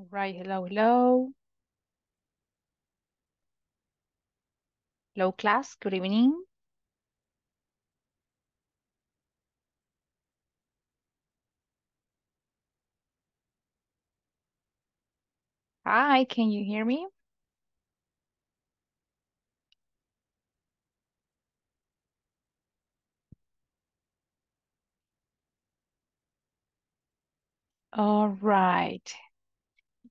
All right, hello, hello. Hello, class, good evening. Hi, can you hear me? All right.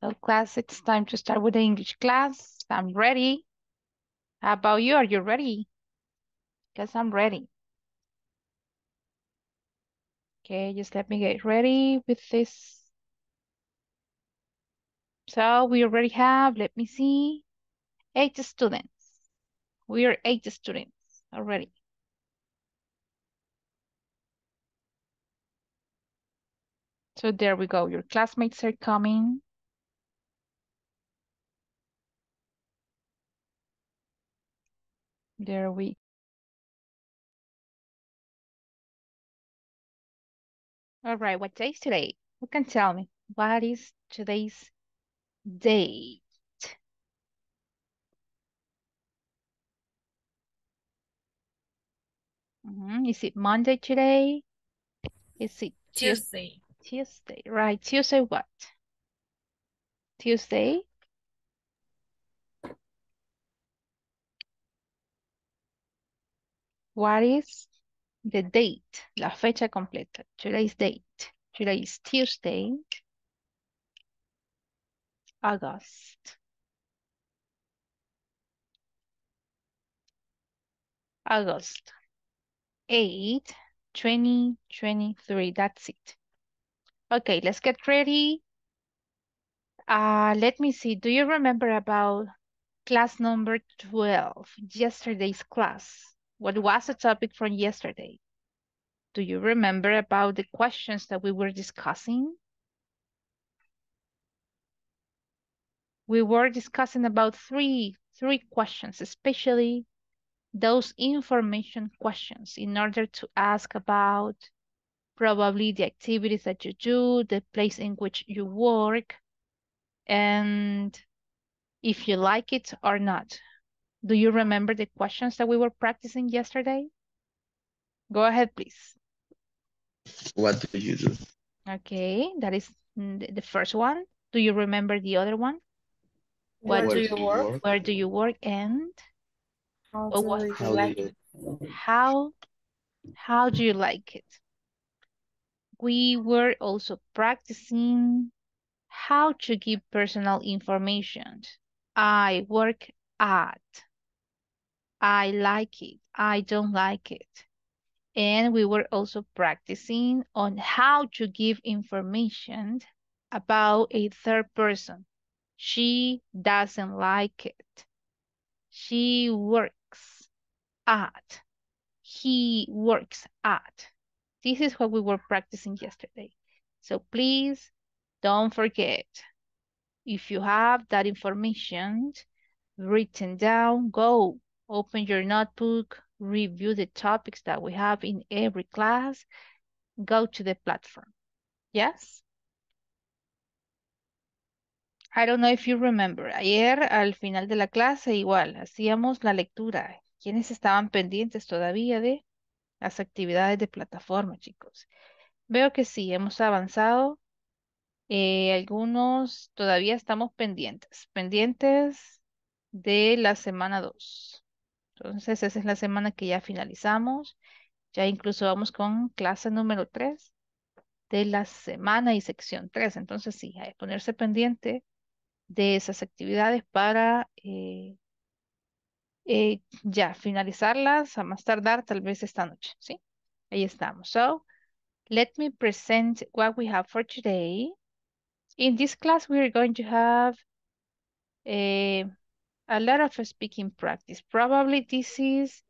Well, class, it's time to start with the English class. I'm ready. How about you? Are you ready? Because I'm ready. Okay, just let me get ready with this. So we already have, let me see, eight students. We are eight students already. So there we go. Your classmates are coming. There we All right, what day is today? Who can tell me? What is today's date? Mhm, Is it Monday today? Is it Tuesday. Tuesday? Right, Tuesday what? Tuesday? What is the date? La fecha completa. Today's date. Today is Tuesday, August. August 8, 2023. That's it. Okay, let's get ready. Uh, let me see. Do you remember about class number 12, yesterday's class? What was the topic from yesterday? Do you remember about the questions that we were discussing? We were discussing about three, three questions, especially those information questions in order to ask about probably the activities that you do, the place in which you work, and if you like it or not. Do you remember the questions that we were practicing yesterday? Go ahead, please. What do you do? Okay, that is the the first one. Do you remember the other one? Where What do you work? Where do you work and How do what- you How like do it? how how do you like it? We were also practicing how to give personal information. I work at. I like it. I don't like it. And we were also practicing on how to give information about a third person. She doesn't like it. She works at. He works at. This is what we were practicing yesterday. So please don't forget. If you have that information written down, go open your notebook, review the topics that we have in every class, go to the platform. Yes? I don't know if you remember. Ayer al final de la clase igual hacíamos la lectura. ¿Quiénes estaban pendientes todavía de las actividades de plataforma, chicos? Veo que sí, hemos avanzado. Eh, algunos todavía estamos pendientes, pendientes de la semana 2. Entonces, esa es la semana que ya finalizamos. Ya incluso vamos con clase número 3 de la semana y sección 3. Entonces, sí, hay que ponerse pendiente de esas actividades para eh, eh, ya finalizarlas a más tardar tal vez esta noche, ¿sí? Ahí estamos. So, let me present what we have for today. In this class, we are going to have a, a lot of speaking practice. Probably this is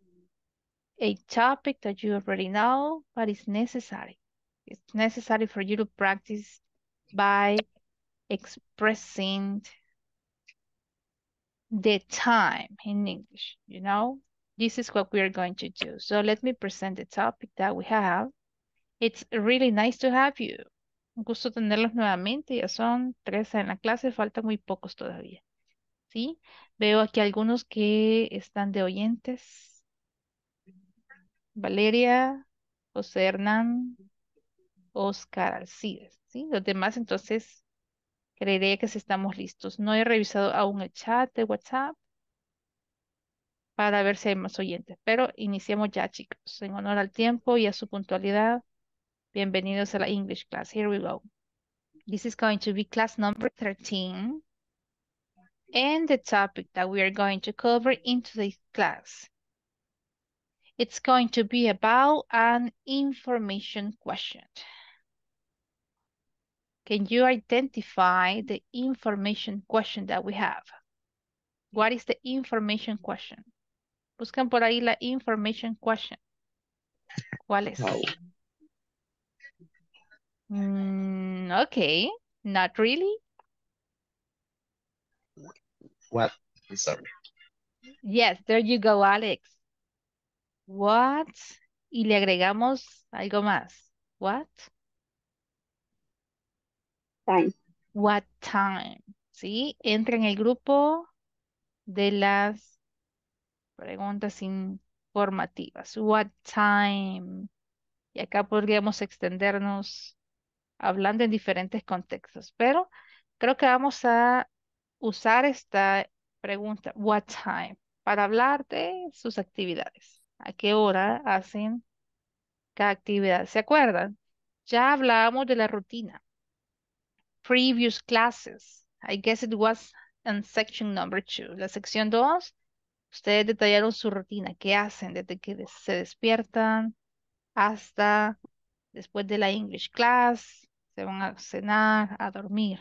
a topic that you already know, but it's necessary. It's necessary for you to practice by expressing the time in English, you know? This is what we are going to do. So let me present the topic that we have. It's really nice to have you. Un gusto tenerlos nuevamente. Ya son 13 en la clase, faltan muy pocos todavía. ¿Sí? Veo aquí algunos que están de oyentes. Valeria, José Hernán, Oscar Alcides. ¿Sí? Los demás, entonces, creería que estamos listos. No he revisado aún el chat de WhatsApp para ver si hay más oyentes, pero iniciemos ya, chicos. En honor al tiempo y a su puntualidad, bienvenidos a la English class. Here we go. This is going to be class number 13. And the topic that we are going to cover in today's class. It's going to be about an information question. Can you identify the information question that we have? What is the information question? Buscan por ahí la information question. ¿Cuál es? How? Mm, okay, not really. What? I'm sorry. Yes, there you go, Alex. What? Y le agregamos algo más. What? Time. What time? ¿Sí? Entra en el grupo de las preguntas informativas. What time? Y acá podríamos extendernos hablando en diferentes contextos, pero creo que vamos a usar esta pregunta, what time, para hablar de sus actividades. ¿A qué hora hacen cada actividad? ¿Se acuerdan? Ya hablábamos de la rutina. Previous classes. I guess it was in section number two. La sección dos, ustedes detallaron su rutina. ¿Qué hacen desde que se despiertan hasta después de la English class? Se van a cenar, a dormir.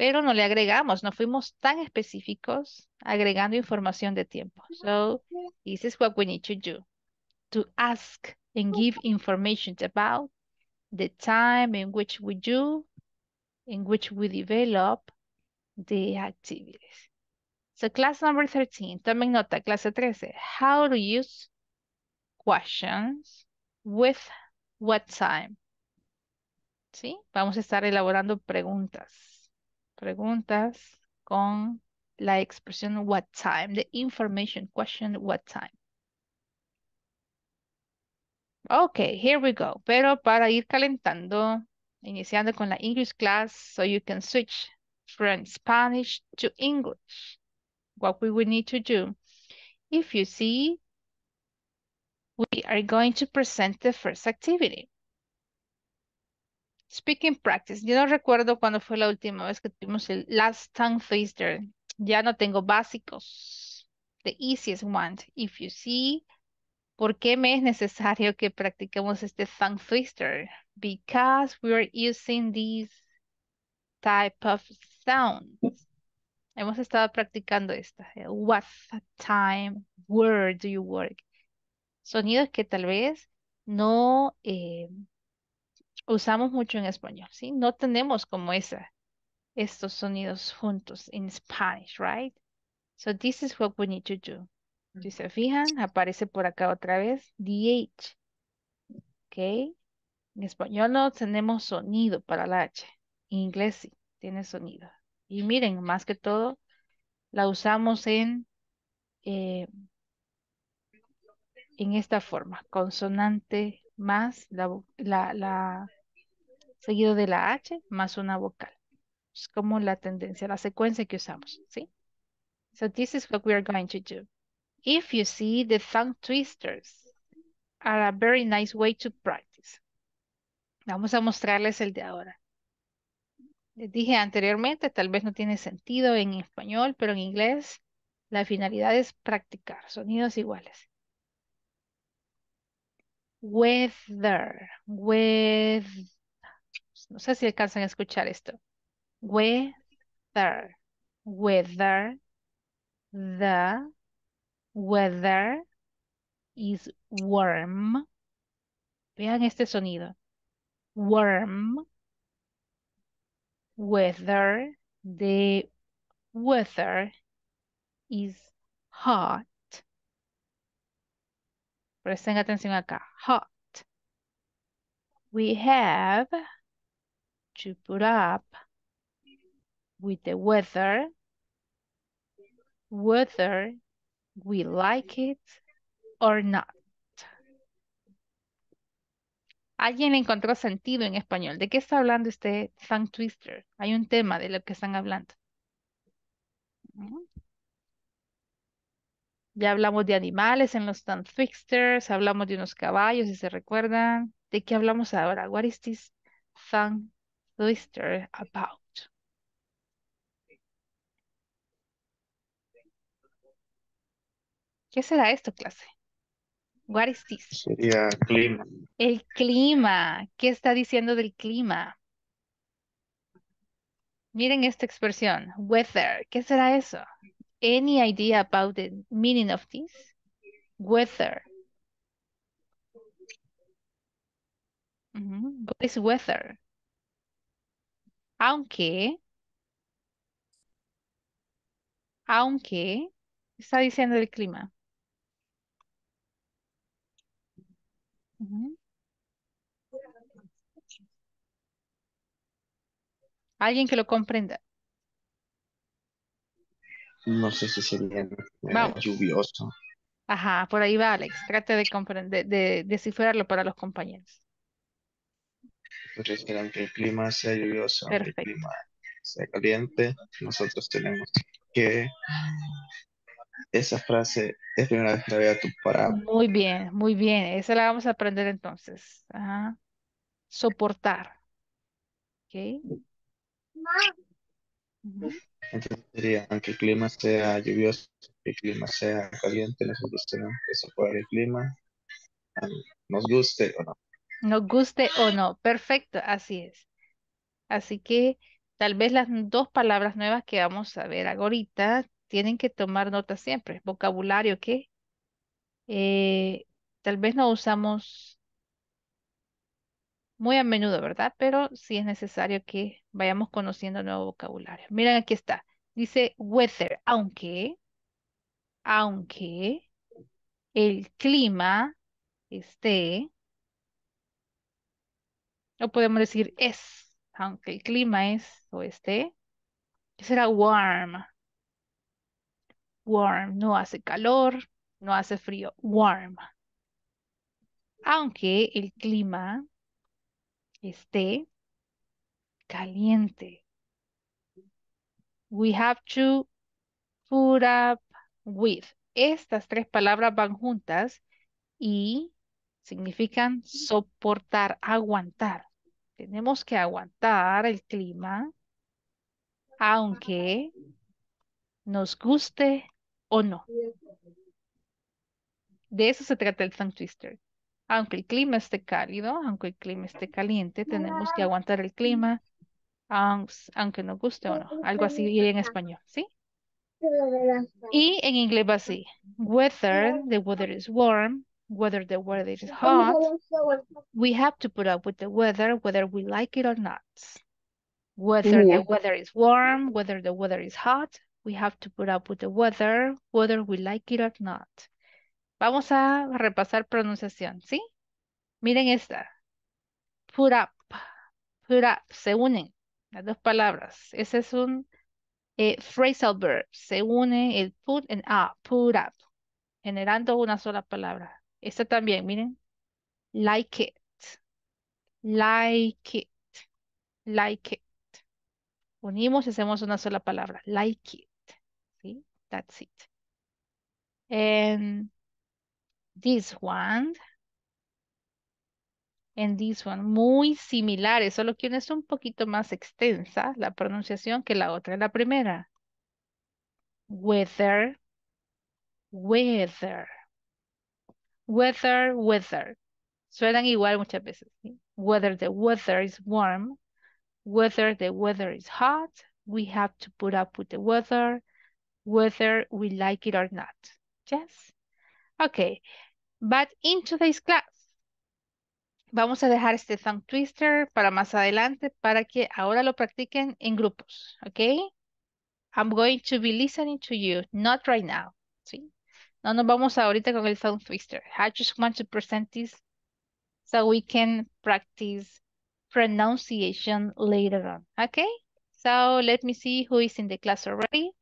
Pero no le agregamos, no fuimos tan específicos agregando información de tiempo. So, this is what we need to do. To ask and give information about the time in which we do, in which we develop the activities. So class number 13, tomen nota, clase 13, how to use questions with what time. ¿Sí? Vamos a estar elaborando preguntas. Preguntas con la expresión what time, the information question what time. Okay, here we go. Pero para ir calentando, iniciando con la English class, so you can switch from Spanish to English. What we will need to do. If you see, we are going to present the first activity. Speaking practice. Yo no recuerdo cuándo fue la última vez que tuvimos el last tongue twister. Ya no tengo básicos. The easiest one. If you see, ¿por qué me es necesario que practiquemos este tongue twister? Because we are using these type of sounds. Hemos estado practicando esta. What time, where do you work? Sonidos que tal vez no eh, usamos mucho en español, ¿sí? No tenemos como esa, estos sonidos juntos en Spanish, right? So this is what we need to do. Si se fijan, aparece por acá otra vez, DH. ¿Ok? En español no tenemos sonido para la H. En inglés sí, tiene sonido. Y miren, más que todo, la usamos en, eh, en esta forma, consonante más la, la, la, seguido de la H más una vocal. Es como la tendencia, la secuencia que usamos, ¿sí? So this is what we are going to do. If you see the tongue twisters are a very nice way to practice. Vamos a mostrarles el de ahora. Les dije anteriormente, tal vez no tiene sentido en español, pero en inglés la finalidad es practicar sonidos iguales. Weather, with, no sé si alcanzan a escuchar esto. Weather, weather, the weather is warm. Vean este sonido. Warm. Weather. The weather is hot. Presten atención acá. Hot. We have to put up with the weather whether we like it or not. ¿Alguien encontró sentido en español? ¿De qué está hablando este tongue twister? Hay un tema de lo que están hablando. Ya hablamos de animales en los tongue twisters, hablamos de unos caballos, si se recuerdan. ¿De qué hablamos ahora? What is this tongue twister about? ¿Qué será esto, clase? What is this? Sería clima. El clima. ¿Qué está diciendo del clima? Miren esta expresión, weather. ¿Qué será eso? Any idea about the meaning of this? Weather. Ujú, What is weather? Aunque, aunque, ¿qué está diciendo del clima? Alguien que lo comprenda. No sé si sería eh, lluvioso. Ajá, por ahí va Alex. Trate de comprender, de descifrarlo para los compañeros. Ser aunque el clima sea lluvioso, aunque el clima sea caliente, nosotros tenemos que... Esa frase es primera vez que la veo tu para Muy bien, muy bien. Esa la vamos a aprender entonces. Ajá. Soportar. ¿Ok? Entonces sería, aunque el clima sea lluvioso, que el clima sea caliente, nosotros tenemos que soportar el clima, nos guste o no. Nos guste o no. Perfecto, así es. Así que tal vez las dos palabras nuevas que vamos a ver ahorita tienen que tomar nota siempre. Vocabulario que eh, tal vez no usamos muy a menudo, ¿verdad? Pero sí es necesario que vayamos conociendo nuevo vocabulario. Miren, aquí está. Dice weather, aunque, aunque el clima esté, o podemos decir es, aunque el clima es o esté, ¿qué será warm? Warm, no hace calor, no hace frío, warm. Aunque el clima esté caliente. We have to put up with. Estas tres palabras van juntas y significan soportar, aguantar. Tenemos que aguantar el clima, aunque nos guste o no. De eso se trata el tongue twister. Aunque el clima esté cálido, aunque el clima esté caliente, tenemos que aguantar el clima, aunque, nos guste o no. Algo así en español, ¿sí? Y en inglés va así. Whether the weather is warm, whether the weather is hot, we have to put up with the weather whether we like it or not. Whether the weather is warm, whether the weather is hot, we have to put up with the weather whether we like it or not. Vamos a repasar pronunciación, ¿sí? Miren esta. Put up, put up, se unen las dos palabras. Ese es un eh, phrasal verb. Se une el put and up, put up, generando una sola palabra. Esta también, miren. Like it, like it, like it. Unimos y hacemos una sola palabra. Like it. ¿Sí? That's it. And this one and this one, muy similares, solo que una es un poquito más extensa la pronunciación que la otra. La primera, weather, weather, weather, weather. Suenan igual muchas veces. ¿sí? Whether the weather is warm, whether the weather is hot, we have to put up with the weather, whether we like it or not. Yes? Okay. But in today's class, vamos a dejar este tongue twister para más adelante para que ahora lo practiquen en grupos. Okay? I'm going to be listening to you, not right now. ¿sí? No nos vamos ahorita con el tongue twister. I just want to present this so we can practice pronunciation later on. Okay? So let me see who is in the class already.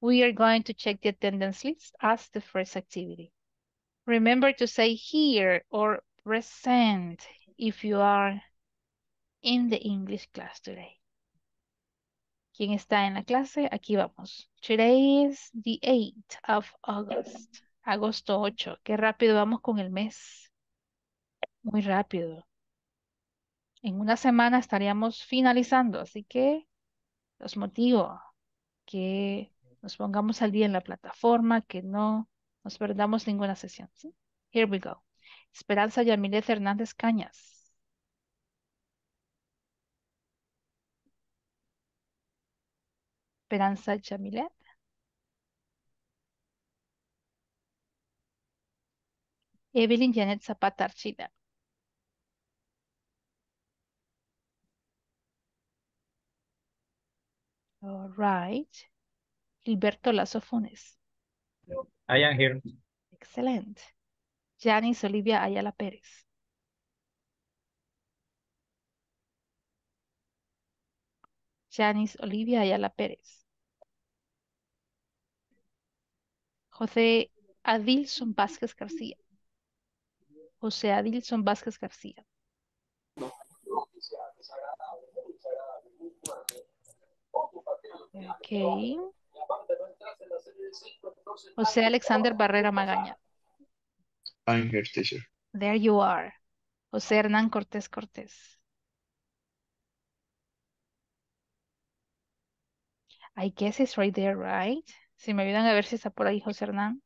We are going to check the attendance list as the first activity. Remember to say here or present if you are in the English class today. ¿Quién está en la clase? Aquí vamos. Today is the 8th of August. Agosto 8. Qué rápido vamos con el mes. Muy rápido. En una semana estaríamos finalizando, así que los motivo que nos pongamos al día en la plataforma, que no nos perdamos ninguna sesión. Here we go. Esperanza Yamilet Hernández Cañas. Esperanza Yamilet. Evelyn Janet Zapata Archila. All right. Gilberto Lazo Funes. I am here. Excelente. Janice Olivia Ayala Pérez. Janice Olivia Ayala Pérez. José Adilson Vázquez García. José Adilson Vázquez García. Ok. José Alexander Barrera Magaña. I'm here, teacher. There you are. José Hernán Cortés Cortés. I guess it's right there, right? Si me ayudan a ver si está por ahí José Hernán.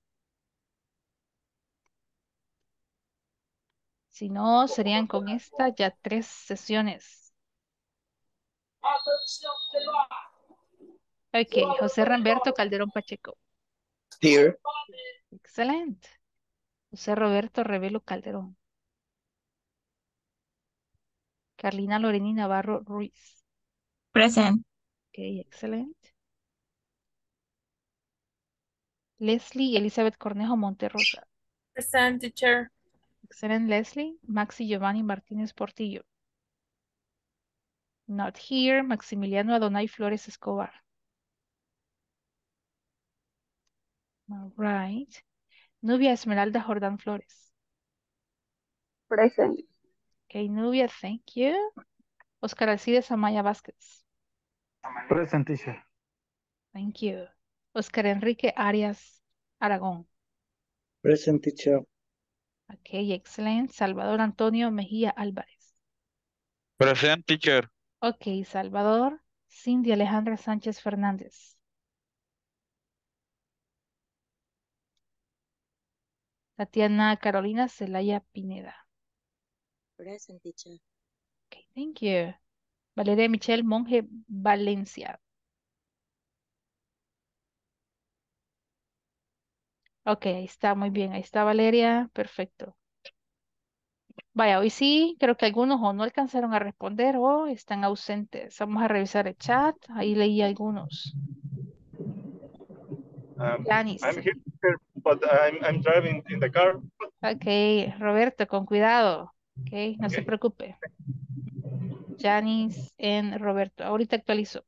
Si no, serían con esta ya tres sesiones. Ok, José Ramberto Calderón Pacheco. Here. Excelente. José Roberto Revelo Calderón. Carlina Loreni Navarro Ruiz. Present. Ok, excelente. Leslie Elizabeth Cornejo Monterrosa. Present, teacher. Excelente, Leslie. Maxi Giovanni Martínez Portillo. Not here. Maximiliano Adonai Flores Escobar. All right. Nubia Esmeralda Jordán Flores. Present. Okay, Nubia, thank you. Oscar Alcides Amaya Vázquez. Present teacher. Thank you. Oscar Enrique Arias Aragón. Present teacher. Okay, excelente. Salvador Antonio Mejía Álvarez. Present teacher. Ok, Salvador. Cindy Alejandra Sánchez Fernández. Tatiana Carolina Celaya Pineda. Present, teacher. Ok, thank you. Valeria Michelle Monge Valencia. Ok, ahí está, muy bien. Ahí está Valeria, perfecto. Vaya, hoy sí, creo que algunos o no alcanzaron a responder o están ausentes. Vamos a revisar el chat. Ahí leí algunos. Um, Yanis. I'm here, but I'm, I'm driving in the car. Ok, Roberto, con cuidado. Ok, no se preocupe. Janice en Roberto. Ahorita actualizo.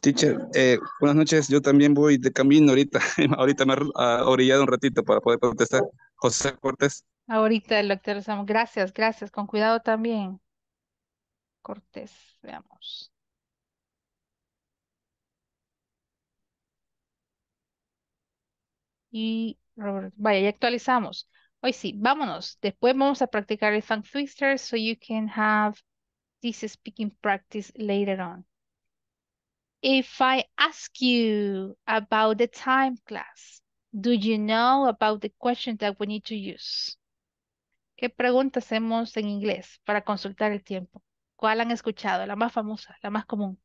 Teacher, eh, buenas noches. Yo también voy de camino ahorita. ahorita me he ah, orillado un ratito para poder contestar. José Cortés. Ahorita lo actualizamos. Gracias, gracias. Con cuidado también. Cortés, veamos. Y Roberto. Vaya, ya actualizamos. Hoy sí, vámonos. Después vamos a practicar el tongue twister so you can have this speaking practice later on. If I ask you about the time class, do you know about the question that we need to use? ¿Qué pregunta hacemos en inglés para consultar el tiempo? ¿Cuál han escuchado? La más famosa, la más común.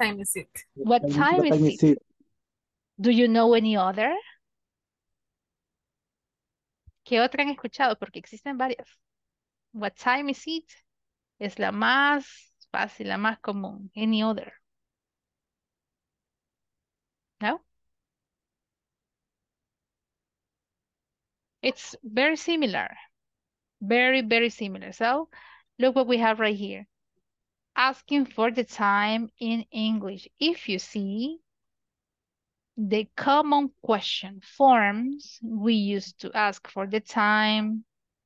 Time is it? What time is it? Do you know any other? ¿Qué otra han escuchado? Porque existen varias. What time is it? Es la más fácil, la más común. Any other? ¿No? It's very similar. Very, very similar. So look what we have right here. Asking for the time in English. If you see the common question forms we use to ask for the time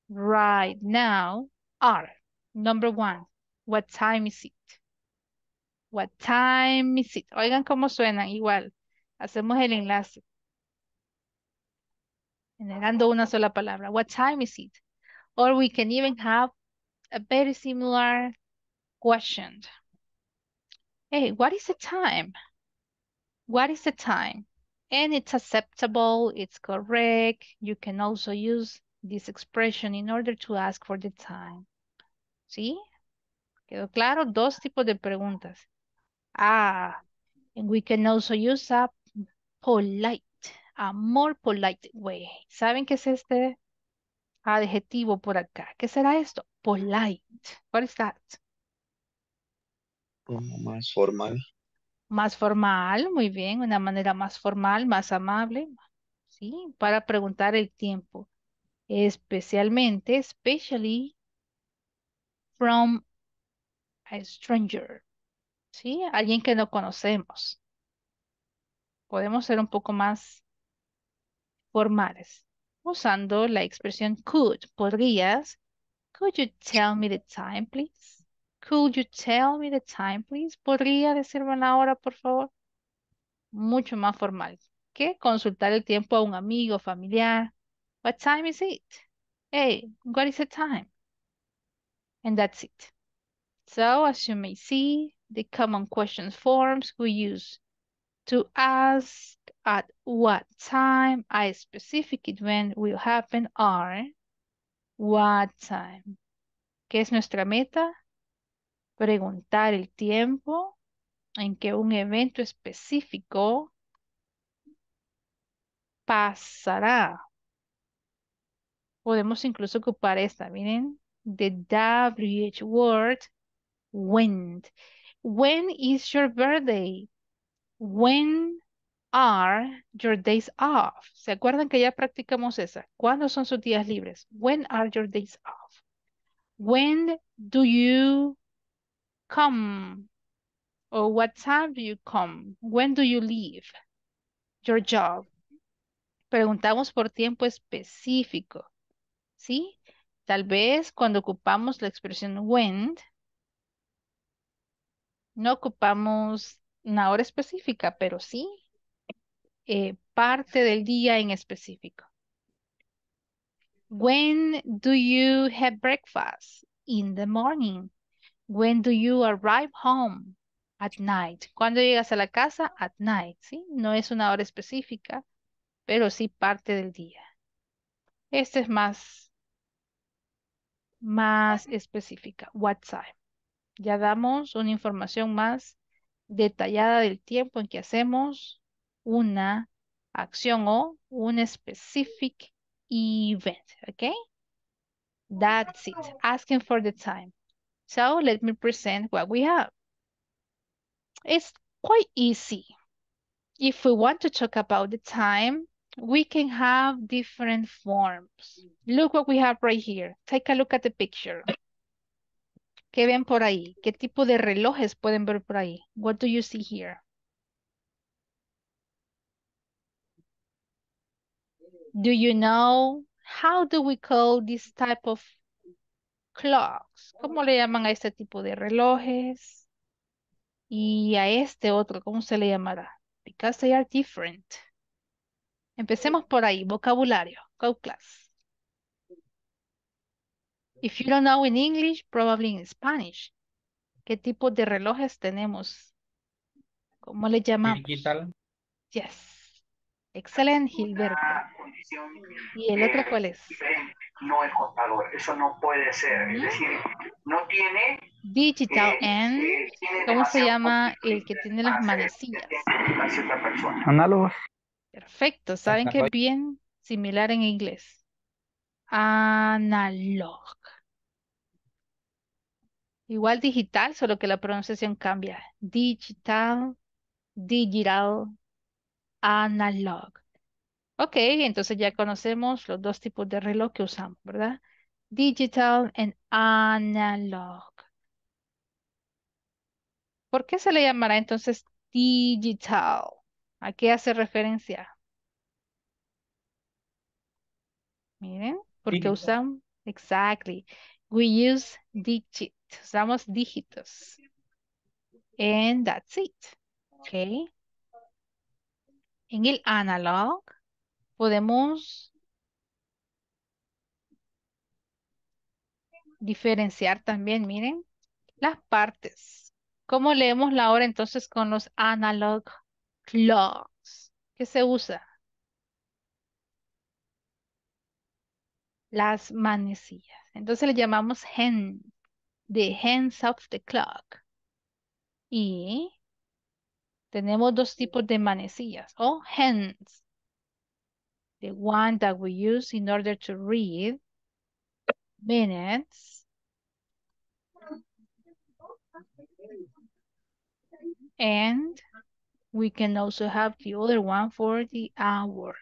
right now are number one, what time is it? What time is it? Oigan cómo suenan igual. Hacemos el enlace. Generando una sola palabra. What time is it? Or we can even have a very similar question. Hey, what is the time? What is the time? And it's acceptable, it's correct. You can also use this expression in order to ask for the time. ¿Sí? ¿Quedó claro? Dos tipos de preguntas. Ah, and we can also use a polite, a more polite way. ¿Saben qué es este adjetivo por acá? ¿Qué será esto? Polite. What is that? Como más formal. Más formal, muy bien, una manera más formal, más amable, ¿sí? Para preguntar el tiempo. Especialmente, especially from a stranger, ¿sí? Alguien que no conocemos. Podemos ser un poco más formales usando la expresión could. ¿Podrías? Could you tell me the time, please? Could you tell me the time, please? ¿Podría decirme la hora, por favor? Mucho más formal que consultar el tiempo a un amigo, familiar. What time is it? Hey, what is the time? And that's it. So, as you may see, the common questions forms we use to ask at what time a specific event will happen are what time. ¿Qué es nuestra meta? Preguntar el tiempo en que un evento específico pasará. Podemos incluso ocupar esta, miren, the WH word, when. When is your birthday? When are your days off? ¿Se acuerdan que ya practicamos esa? ¿Cuándo son sus días libres? When are your days off? When do you come? Or what time do you come? When do you leave your job? Preguntamos por tiempo específico. ¿Sí? Tal vez cuando ocupamos la expresión when, no ocupamos una hora específica, pero sí eh, parte del día en específico. When do you have breakfast? In the morning. When do you arrive home? At night. ¿Cuándo llegas a la casa? At night, ¿sí? No es una hora específica, pero sí parte del día. Este es más, más específica. What time? Ya damos una información más detallada del tiempo en que hacemos una acción o un specific event, okay? That's it, asking for the time. So let me present what we have. It's quite easy. If we want to talk about the time, we can have different forms. Look what we have right here. Take a look at the picture. ¿Qué ven por ahí? ¿Qué tipo de relojes pueden ver por ahí? What do you see here? Do you know how do we call this type of clocks? ¿Cómo le llaman a este tipo de relojes? Y a este otro, ¿cómo se le llamará? Because they are different. Empecemos por ahí, vocabulario. Go class. If you don't know in English, probably in Spanish. ¿Qué tipo de relojes tenemos? ¿Cómo le llamamos? Digital. Yes. Excelente, Gilberto. ¿Y el otro cuál es? No es contador, eso no puede ser. Es decir, no tiene. Digital eh, and, eh, tiene ¿cómo se llama el que tiene las manecillas? persona. Análogos. Perfecto, saben que es bien similar en inglés. Analog. Igual digital, solo que la pronunciación cambia. Digital, digital, analog. Ok, entonces ya conocemos los dos tipos de reloj que usamos, ¿verdad? Digital and analog. ¿Por qué se le llamará entonces digital? ¿A qué hace referencia? Miren, porque usamos, exactly. We use digit, usamos dígitos. And that's it. Okay. En el analog podemos diferenciar también, miren, las partes. ¿Cómo leemos la hora entonces con los analog clocks? ¿Qué se usa? Las manecillas. Entonces le llamamos hand, the hands of the clock. Y tenemos dos tipos de manecillas o hands. The one that we use in order to read minutes and we can also have the other one for the hour.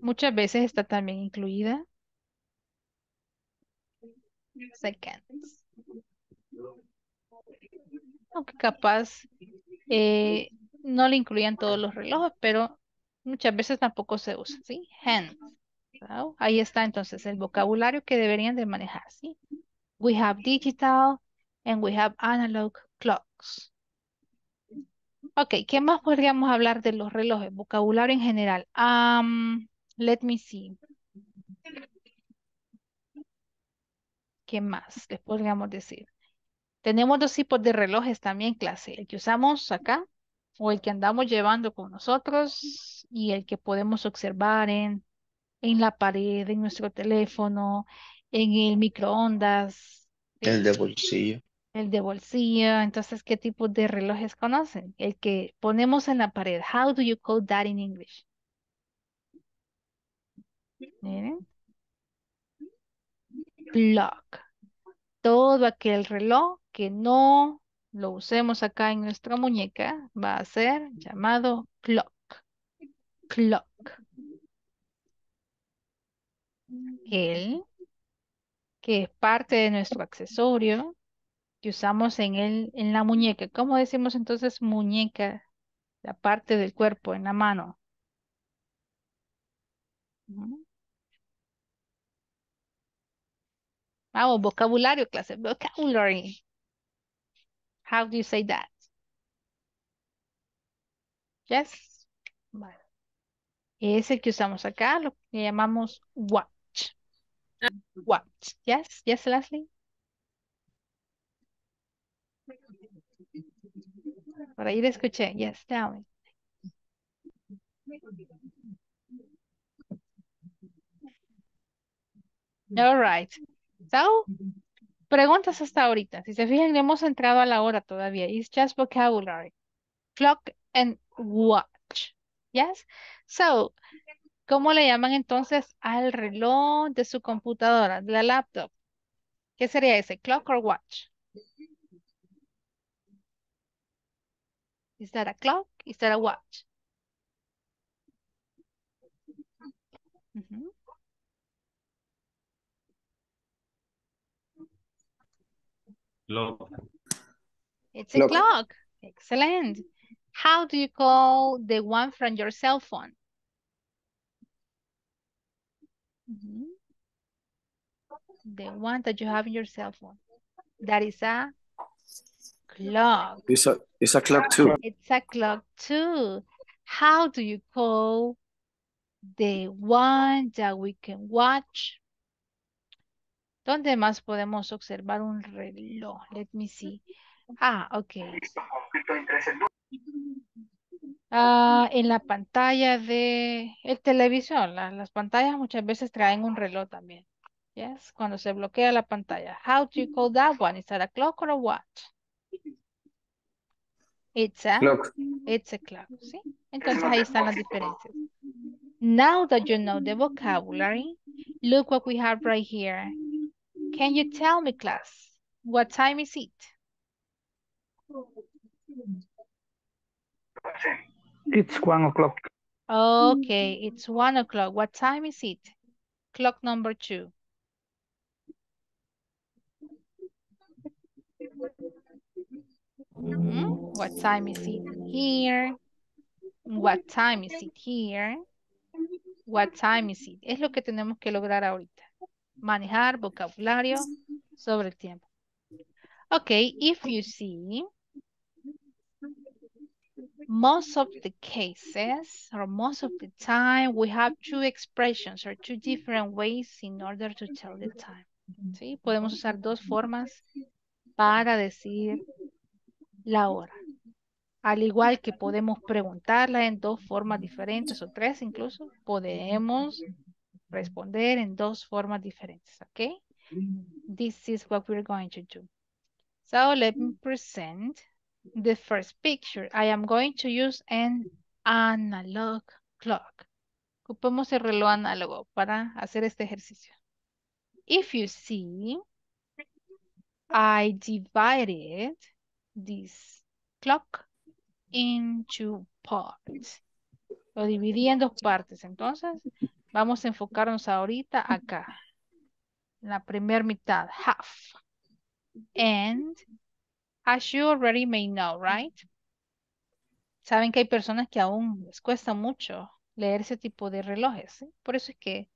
Muchas veces está también incluida seconds. Aunque capaz eh, no le incluían todos los relojes, pero muchas veces tampoco se usa, ¿sí? Hands. Ahí está entonces el vocabulario que deberían de manejar, ¿sí? We have digital and we have analog clocks. Ok, ¿qué más podríamos hablar de los relojes? Vocabulario en general. Um, let me see. ¿Qué más les podríamos decir? Tenemos dos tipos de relojes también, clase. El que usamos acá o el que andamos llevando con nosotros y el que podemos observar en, en la pared, en nuestro teléfono, en el microondas, El de bolsillo. el de bolsillo. Entonces, ¿qué tipo de relojes conocen? El que ponemos en la pared. How do you call that in English? Miren. Clock. Todo aquel reloj que no lo usemos acá en nuestra muñeca va a ser llamado clock. Clock. El que es parte de nuestro accesorio que usamos en el, en la muñeca. ¿Cómo decimos entonces muñeca? La parte del cuerpo en la mano. Vamos, vocabulario, clase. Vocabulary. How do you say that? Yes. Vale. Es el que usamos acá, lo que llamamos watch. Watch. Yes, yes, Leslie. Por ahí le escuché. Yes, tell me. All right. So, preguntas hasta ahorita. Si se fijan, no hemos entrado a la hora todavía. It's just vocabulary. Clock and watch. Yes. So, ¿cómo le llaman entonces al reloj de su computadora, de la laptop? ¿Qué sería ese? Clock or watch? Is that a clock? Is that a watch? Clock. It's a Clock. clock. Excellent. How do you call the one from your cell phone? Mhm. The one that you have in your cell phone. That is a clock. It's a, it's a clock too. It's a clock too. How do you call the one that we can watch? ¿Dónde más podemos observar un reloj? Let me see. Ah, okay. Ah, en la pantalla de el televisión, la- las pantallas muchas veces traen un reloj también. Yes, cuando se bloquea la pantalla. How do you call that one? Is that a clock or a watch? It's a, Clock. it's a clock, ¿sí? Entonces ahí están las diferencias. Now that you know the vocabulary, look what we have right here. Can you tell me, class, what time is it? It's one o'clock. Okay, it's one o'clock. What time is it? Clock number two. Mhm. What time is it here? What time is it here? What time is it? Es lo que tenemos que lograr ahorita. Manejar vocabulario sobre el tiempo. Okay, if you see, most of the cases or most of the time we have two expressions or two different ways in order to tell the time. ¿Sí? Podemos usar dos formas para decir la hora. Al igual que podemos preguntarla en dos formas diferentes o tres incluso, podemos responder en dos formas diferentes, ¿ok? This is what we're going to do. So let me present the first picture. I am going to use an analog clock. Ocupemos el reloj análogo para hacer este ejercicio. If you see, I divided this clock into parts. Lo dividí en dos partes. Entonces, vamos a enfocarnos ahorita acá. La primera mitad, half. And as you already may know, right? Saben que hay personas que aún les cuesta mucho leer ese tipo de relojes. Por eso es que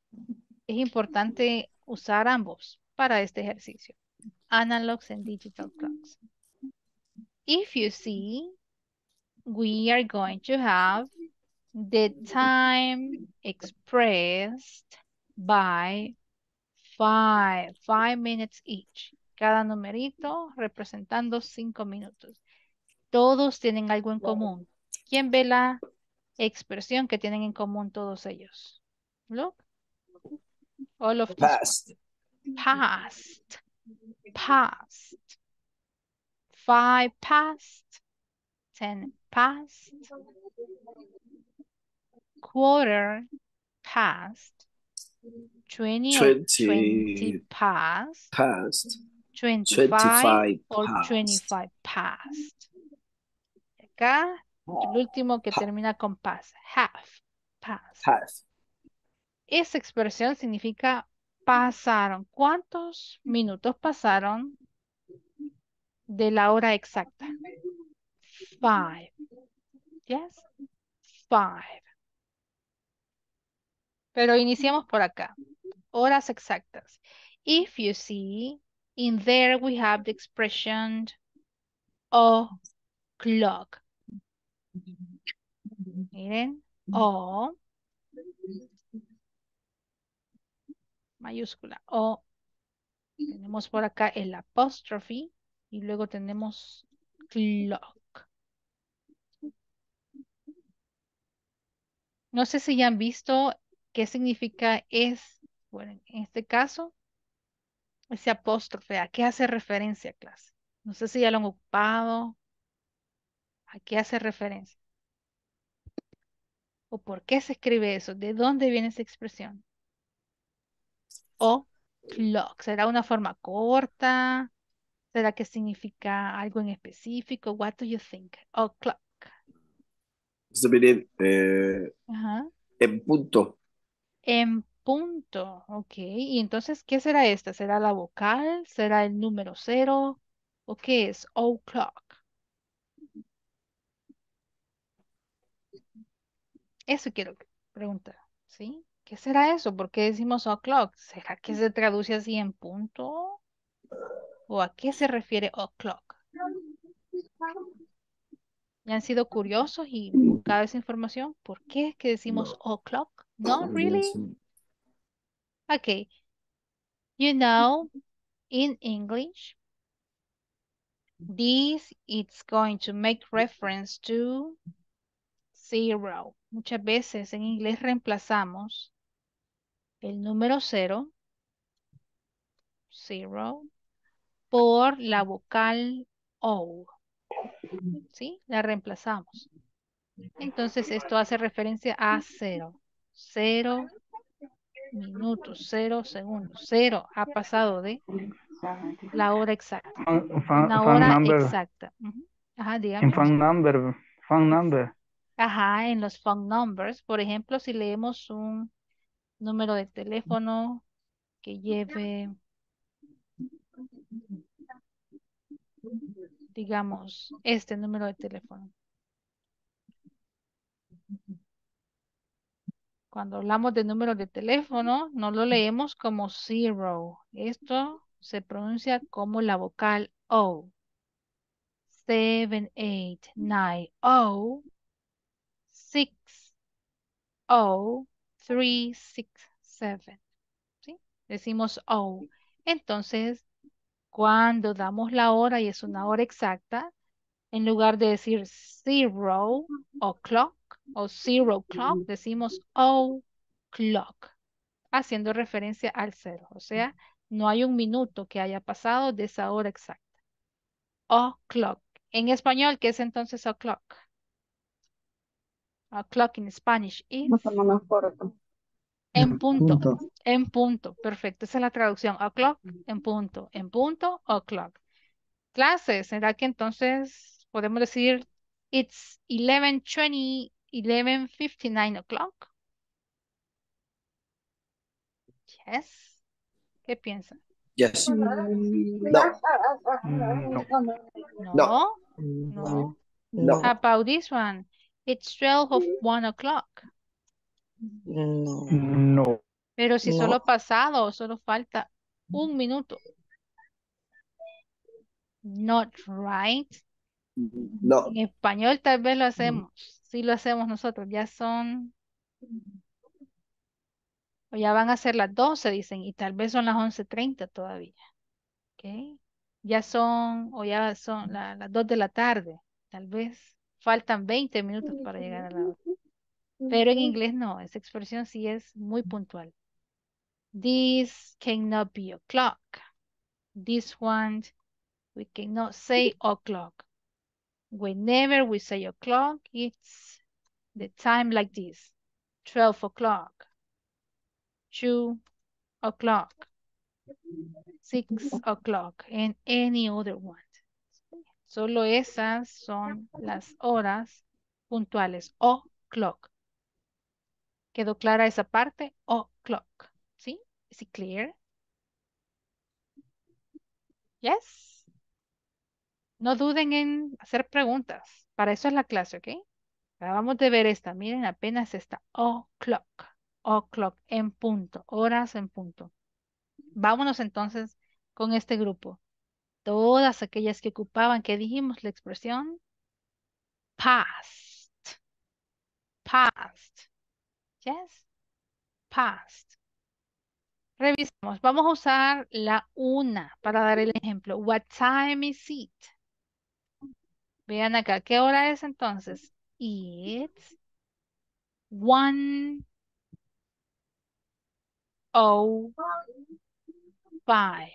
es importante usar ambos para este ejercicio. Analogs and digital clocks. If you see, we are going to have the time expressed by five, five minutes each. Cada numerito representando cinco minutos. Todos tienen algo en común. ¿Quién ve la expresión que tienen en común todos ellos? Look. All of. Past. Past. Past. Five past. Ten past. Quarter past. Twenty or Twenty. twenty past. Past. 25, 25 or past. 25 past. Acá, el último que termina con past, half, past. Half. Esa expresión significa pasaron. ¿Cuántos minutos pasaron de la hora exacta? Five. Yes? Five. Pero iniciamos por acá. Horas exactas. If you see, in there we have the expression o'clock. Miren, o mayúscula, o tenemos por acá el apóstrofe y luego tenemos clock. No sé si ya han visto qué significa es, bueno, en este caso, ese apóstrofe, ¿a qué hace referencia, clase? No sé si ya lo han ocupado. ¿A qué hace referencia? ¿O por qué se escribe eso? ¿De dónde viene esa expresión? O clock. ¿Será una forma corta? ¿Será que significa algo en específico? What do you think? O clock. Viene eh, Ajá. en punto. En punto, ok. ¿Y entonces qué será esta? ¿Será la vocal? ¿Será el número cero? ¿O qué es? O'clock. Eso quiero preguntar, ¿sí? ¿Qué será eso? ¿Por qué decimos o'clock? ¿Será que se traduce así en punto? ¿O a qué se refiere o'clock? ¿Ya han sido curiosos y buscado esa información? ¿Por qué es que decimos o'clock? No, really? Okay. You know, in English, this it's going to make reference to zero. Muchas veces en inglés reemplazamos el número cero, zero, por la vocal O. ¿Sí? La reemplazamos. Entonces esto hace referencia a cero. Cero minutos, cero segundos. Cero ha pasado de la hora exacta. Phone hora number. exacta. Ajá, dígame. In phone number. Phone number. Ajá, en los phone numbers. Por ejemplo, si leemos un número de teléfono que lleve, digamos, este número de teléfono. Cuando hablamos de número de teléfono, no lo leemos como zero. Esto se pronuncia como la vocal O. Seven, eight, nine, O. Six, O. Three, six, seven. ¿Sí? Decimos O. Entonces, cuando damos la hora y es una hora exacta, en lugar de decir zero o'clock o zero clock, decimos o'clock, haciendo referencia al cero. O sea, no hay un minuto que haya pasado de esa hora exacta. O'clock. En español, ¿qué es entonces o'clock? O'clock in Spanish is en punto, en punto, perfecto, esa es la traducción, o'clock, en punto, en punto, o'clock. Clases, ¿será que entonces podemos decir it's 11.20, 11.59 o'clock? Yes. ¿Qué piensan? Yes. No. No. No, no. No. About this one? It's 12 of 1 o'clock. No. No. Pero si No. solo pasado, solo falta un minuto. Not right. No. En español tal vez lo hacemos. Sí lo hacemos nosotros. Ya son... O ya van a ser las 12, dicen, y tal vez son las 11.30 todavía. ¿Ok? Ya son, o ya son la- las 2 de la tarde. Tal vez faltan 20 minutos para llegar a la hora. Pero en inglés no, esa expresión sí es muy puntual. This cannot be o'clock. This one, we cannot say o'clock. Whenever we say o'clock, it's the time like this. 12 o'clock. 2 o'clock. 6 o'clock. And any other one. Solo esas son las horas puntuales. O'clock. ¿Quedó clara esa parte? O'clock. ¿Sí? ¿Es clear? Yes. No duden en hacer preguntas. Para eso es la clase, ¿ok? Acabamos de ver esta. Miren, apenas está. O'clock. O'clock en punto. Horas en punto. Vámonos entonces con este grupo. Todas aquellas que ocupaban, que dijimos la expresión past. Past. Yes. Past. Revisemos. Vamos a usar la una para dar el ejemplo. What time is it? Vean acá. ¿Qué hora es entonces? It's one oh five.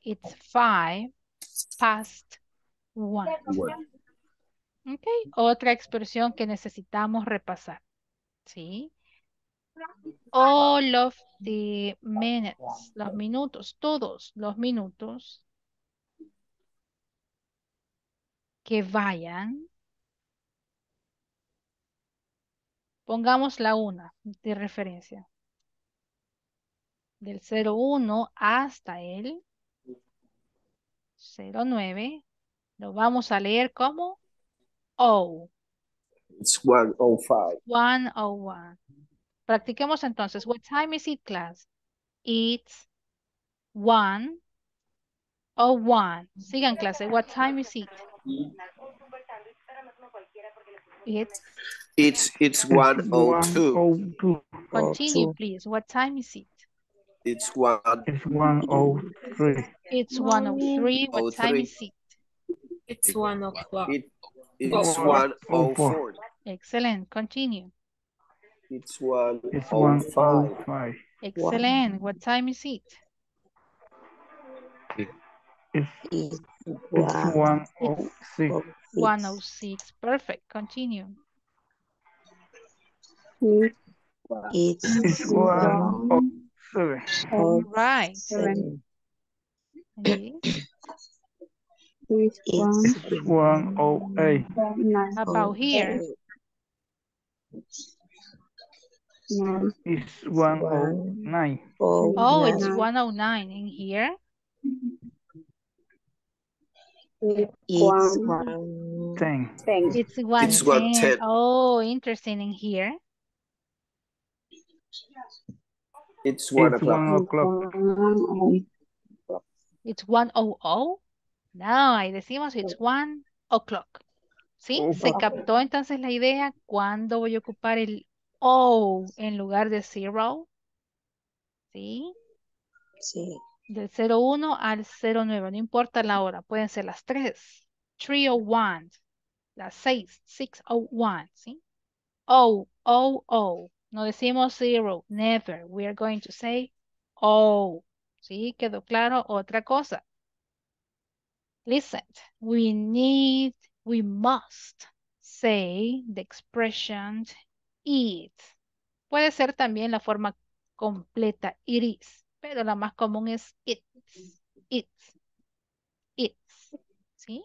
It's five past one. Ok. Otra expresión que necesitamos repasar. ¿Sí? All of the minutes, los minutos, todos los minutos que vayan. Pongamos la una de referencia. Del 01 hasta el 09. Lo vamos a leer como O. It's 105. 101. Practiquemos entonces. What time is it, class? It's 1 01. Sigan clase. What time is it? It's It's it's 102. 102. continue, oh please. What time is it? It's one It's 103. It's 103. What time 103. is it? It's one o'clock. it it's 104. Excellent. Continue. It's one. It's 105. 105. Excellent. What time is it? It's, It's it's 106. 106. Perfect. Continue. it's it's 107. All right. seven, Okay. It's One oh eight. About here. It's one oh nine. Oh, it's 109 in here. It's one Ten. It's 110. It's 110. Oh, interesting in here. It's one It's one o'clock. o'clock. It's 100. No, ahí decimos it's 1 o'clock. ¿Sí? Se captó entonces la idea. ¿Cuándo voy a ocupar el O en lugar de zero? ¿Sí? Sí. Del 01 al 09, no importa la hora, pueden ser las 3, 301, las 6, 601, ¿sí? O, O, O. No decimos zero, never. We are going to say O. ¿Sí? ¿Quedó claro? Otra cosa. Listen, we need, we must say the expression it. Puede ser también la forma completa, it is, pero la más común es it's, it's, it's, ¿sí?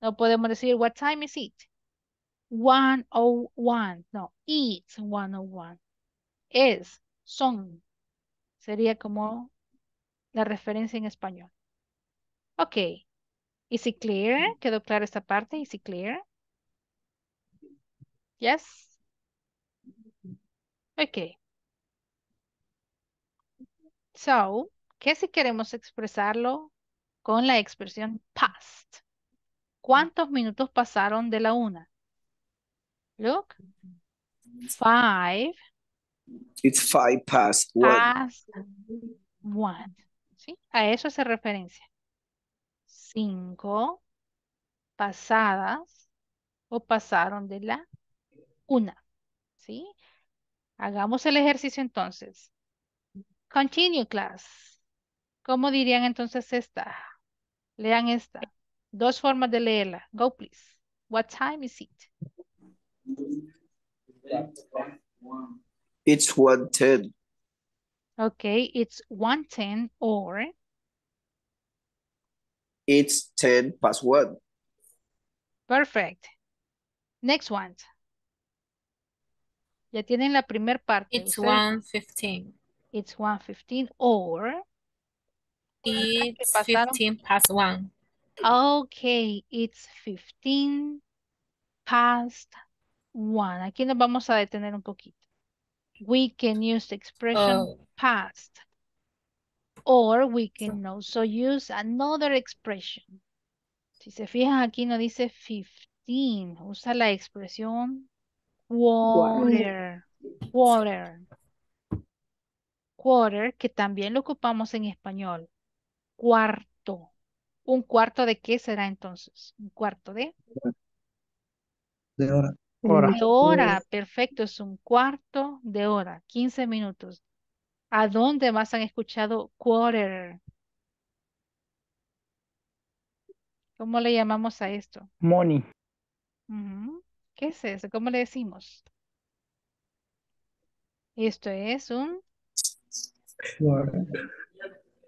No podemos decir, what time is it? 101, no, it's 101. Es, son, sería como la referencia en español. Ok. Is it clear? ¿Quedó clara esta parte? Is it clear? Yes? Ok. So, ¿qué si queremos expresarlo con la expresión past? ¿Cuántos minutos pasaron de la una? Look. Five It's five past one. past one. ¿Sí? A eso hace referencia. Cinco pasadas o pasaron de la una. ¿Sí? Hagamos el ejercicio entonces. Continue class. ¿Cómo dirían entonces esta? Lean esta. Dos formas de leerla. Go please. What time is it? It's one ten. Okay, it's 110 or It's ten past one. perfect. Next one. Ya tienen la primer parte. It's Ustedes- 1:15. It's 115 or It's pasaron? 15 past 1. Okay, it's 15 past one. Aquí nos vamos a detener un poquito. We can use the expression Oh. past. Or we can also use another expression. Si se fijan aquí no dice 15, usa la expresión quarter. Quarter. Quarter, que también lo ocupamos en español. Cuarto. ¿Un cuarto de qué será entonces? Un cuarto de, De hora. Hora. de hora. Perfecto, es un cuarto de hora, 15 minutos. ¿A dónde más han escuchado quarter? ¿Cómo le llamamos a esto? Money. ¿Qué es eso? ¿Cómo le decimos? Esto es un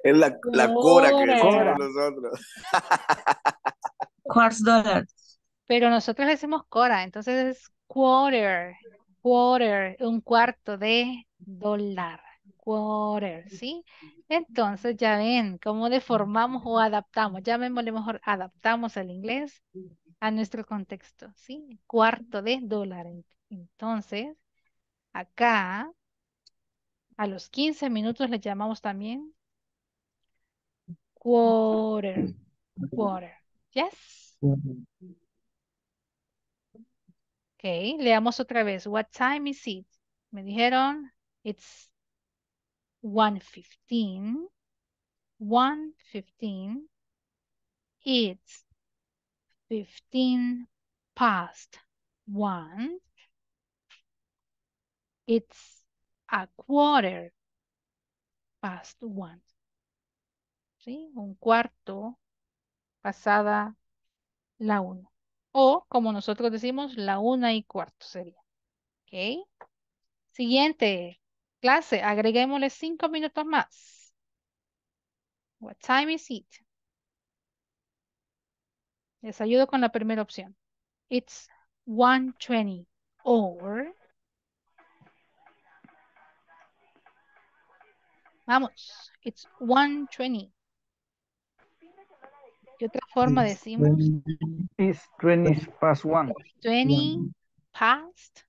Es la, la cora que decimos Cora. nosotros. Quartz dollar. Pero nosotros decimos cora, entonces es quarter, quarter, un cuarto de dólar, quarter, ¿sí? Entonces ya ven cómo deformamos o adaptamos, llamémosle mejor, adaptamos el inglés a nuestro contexto, ¿sí? Cuarto de dólar. En- Entonces, acá, a los 15 minutos le llamamos también quarter, quarter, ¿yes? Ok, leamos otra vez. What time is it? Me dijeron, it's 1.15. 1.15. It's 15 past 1. It's a quarter past 1. ¿Sí? Un cuarto pasada la 1. O, como nosotros decimos, la una y cuarto sería. ¿Ok? Siguiente clase, agreguémosle cinco minutos más. What time is it? Les ayudo con la primera opción. It's 1.20 or Vamos, it's 1.20. ¿Qué otra forma decimos? It's 20 past 1. 20 past.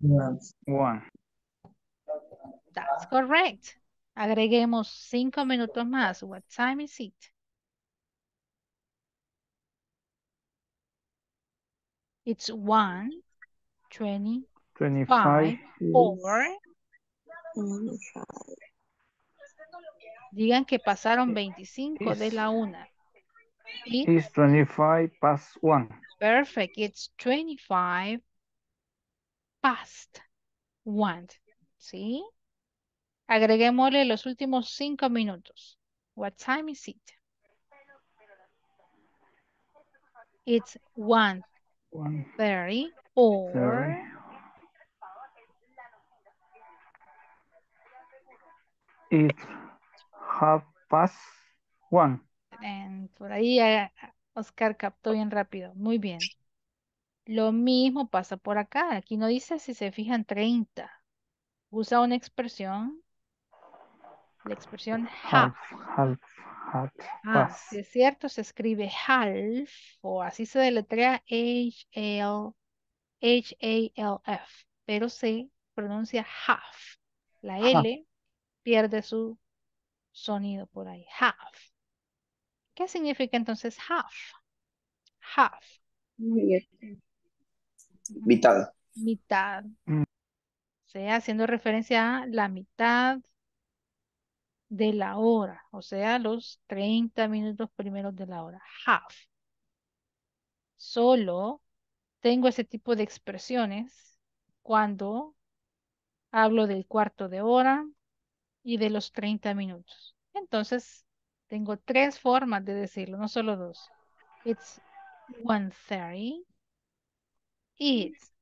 One. That's correct. Agreguemos cinco minutos más. What time is it? It's 1, 20, 25 5, or digan que pasaron 25 de la una. It's is 25 past 1. perfect. It's 25 past 1. ¿Sí? Agreguémosle los últimos cinco minutos. What time is it? It's 1 One, 30 or thirty. It's half past 1. and por ahí eh, Oscar captó bien rápido. Muy bien. Lo mismo pasa por acá. Aquí no dice si se fijan 30. Usa una expresión. La expresión half. Half, half, half Ah, si es cierto, se escribe half o así se deletrea H-L, H-A-L-F, pero se pronuncia half. La. L pierde su sonido por ahí. Half. ¿Qué significa entonces half? Half, Mitad. mitad. Mm. O sea, haciendo referencia a la mitad de la hora, o sea, los 30 minutos primeros de la hora. Half. Solo tengo ese tipo de expresiones cuando hablo del cuarto de hora y de los 30 minutos. Entonces, tengo tres formas de decirlo, no solo dos. It's 1.30. It's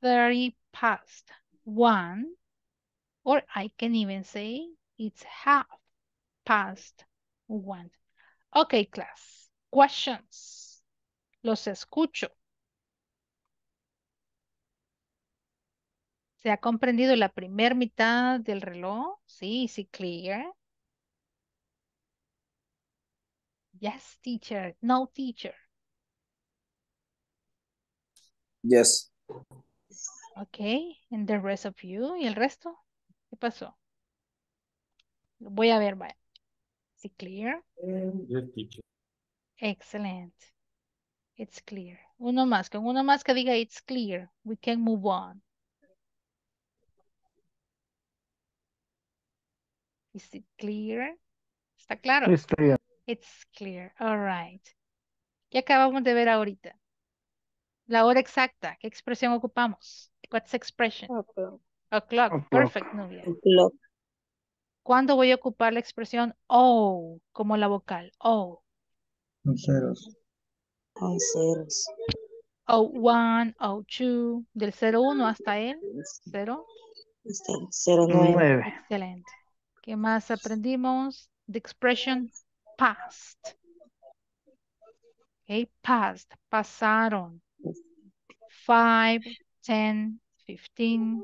30 past 1. Or I can even say it's half past 1. Okay, class. Questions. Los escucho. ¿Se ha comprendido la primera mitad del reloj? Sí, sí, clear. Yes, teacher. No, teacher. Yes. Okay, and the rest of you. ¿Y el resto? ¿Qué pasó? Voy a ver, vaya. ¿Sí clear? Yes, teacher. Excellent. It's clear. Uno más, con uno más que diga it's clear. We can move on. Is it clear? ¿Está claro? It's clear. It's clear. All right. ¿Qué acabamos de ver ahorita? La hora exacta. ¿Qué expresión ocupamos? What's expression? O'clock. O'clock. O'clock. Perfect, Nubia. O'clock. ¿Cuándo voy a ocupar la expresión O como la vocal? O. Hay ceros. O1, O2, del 01 hasta el 0. Este, 09. 9. Excelente. ¿Qué más aprendimos? The expression past. Okay, past, pasaron. 5, 10, 15,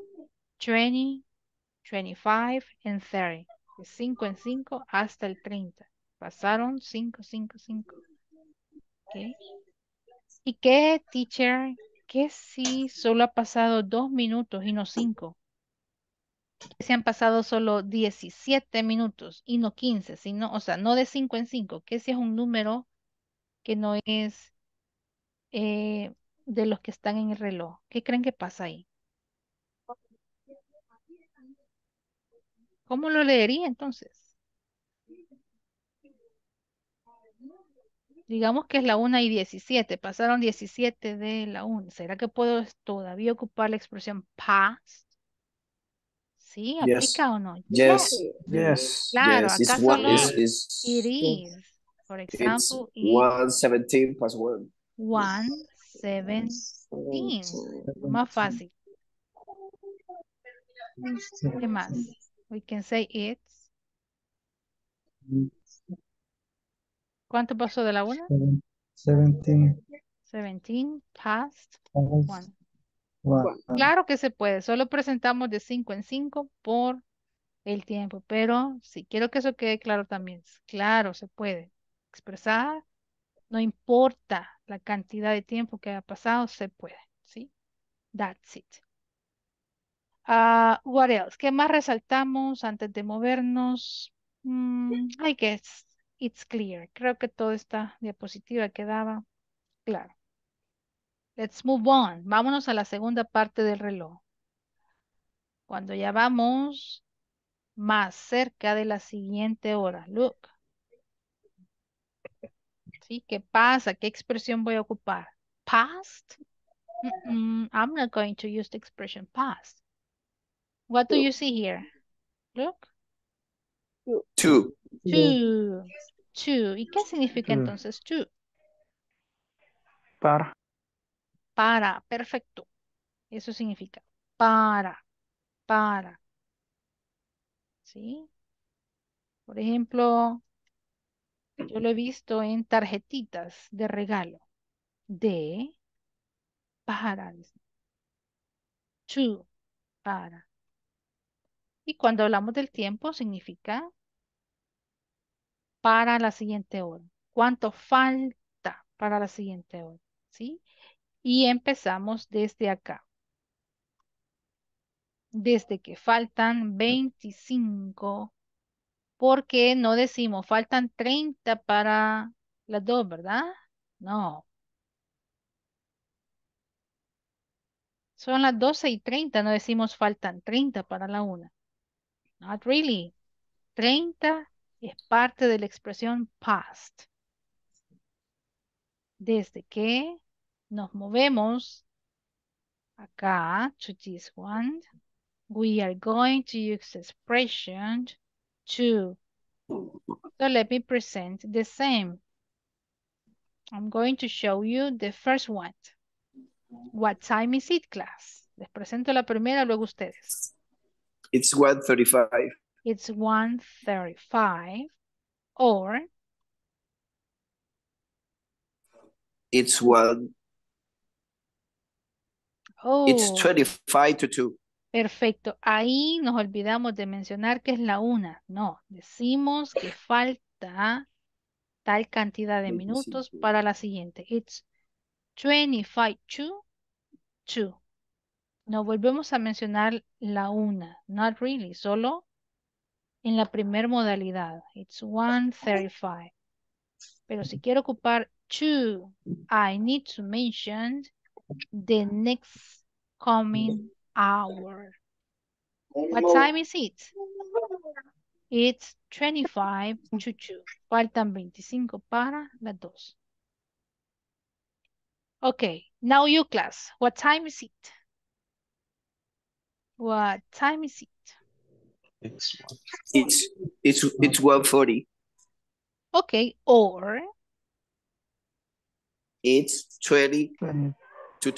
20, 25 and 30. De 5 en 5 hasta el 30. Pasaron 5, 5, 5. Okay. ¿Y qué, teacher? ¿Qué si solo ha pasado 2 minutos y no 5? Se han pasado solo 17 minutos y no 15, sino, o sea, no de 5 en 5, que si es un número que no es eh, de los que están en el reloj. ¿Qué creen que pasa ahí? ¿Cómo lo leería entonces? Digamos que es la 1 y 17, pasaron 17 de la 1. ¿Será que puedo todavía ocupar la expresión past? ¿Sí? Yes. ¿Aplica o no? Yes. Yes. Claro, yes. It's acá one solo is is It is. For it's example, it's one seventeen plus one. one, seven, fifteen. Más fácil. ¿Qué más? We can say it's. ¿Cuánto pasó de la una? Seventeen. 17 past Past 1. One. Claro que se puede, solo presentamos de 5 en 5 por el tiempo, pero sí, quiero que eso quede claro también. Claro, se puede expresar, no importa la cantidad de tiempo que haya pasado, se puede, ¿sí? That's it. Ah, what else? ¿Qué más resaltamos antes de movernos? Mm, I guess it's clear. Creo que toda esta diapositiva quedaba claro. Let's move on. Vámonos a la segunda parte del reloj. Cuando ya vamos más cerca de la siguiente hora. Look. ¿Sí? ¿Qué pasa? ¿Qué expresión voy a ocupar? Past? I'm not going to use the expression past. What do you see here? Look. Two. Two. Two. ¿Y qué significa Two. entonces two? Para. Para. Perfecto. Eso significa para. Para. ¿Sí? Por ejemplo, yo lo he visto en tarjetitas de regalo. De para. To. Para. Y cuando hablamos del tiempo significa para la siguiente hora. ¿Cuánto falta para la siguiente hora? ¿Sí? Y empezamos desde acá. Desde que faltan 25, porque no decimos faltan 30 para las dos, ¿verdad? No. Son las 12 y 30, no decimos faltan 30 para la una. Not really. 30 es parte de la expresión past. Desde que nos movemos acá to this one, we are going to use expression to. So let me present the same. I'm going to show you the first one. What time is it, class? Les presento la primera, luego ustedes. It's 135. It's 1.35 or It's It's oh, 25 to 2. perfecto. Ahí nos olvidamos de mencionar que es la una. No, decimos que falta tal cantidad de minutos 25. para la siguiente. It's 25 to 2. No volvemos a mencionar la una. Not really, solo en la primer modalidad. It's 1.35. Pero si quiero ocupar to, I need to mention the next coming hour. What time is it? It's 25 to 2. Faltan 25 para las 2. Okay, now you class. What time is it? What time is it? It's one. It's it's it's 140. Okay, or It's 20 Twenty to 2.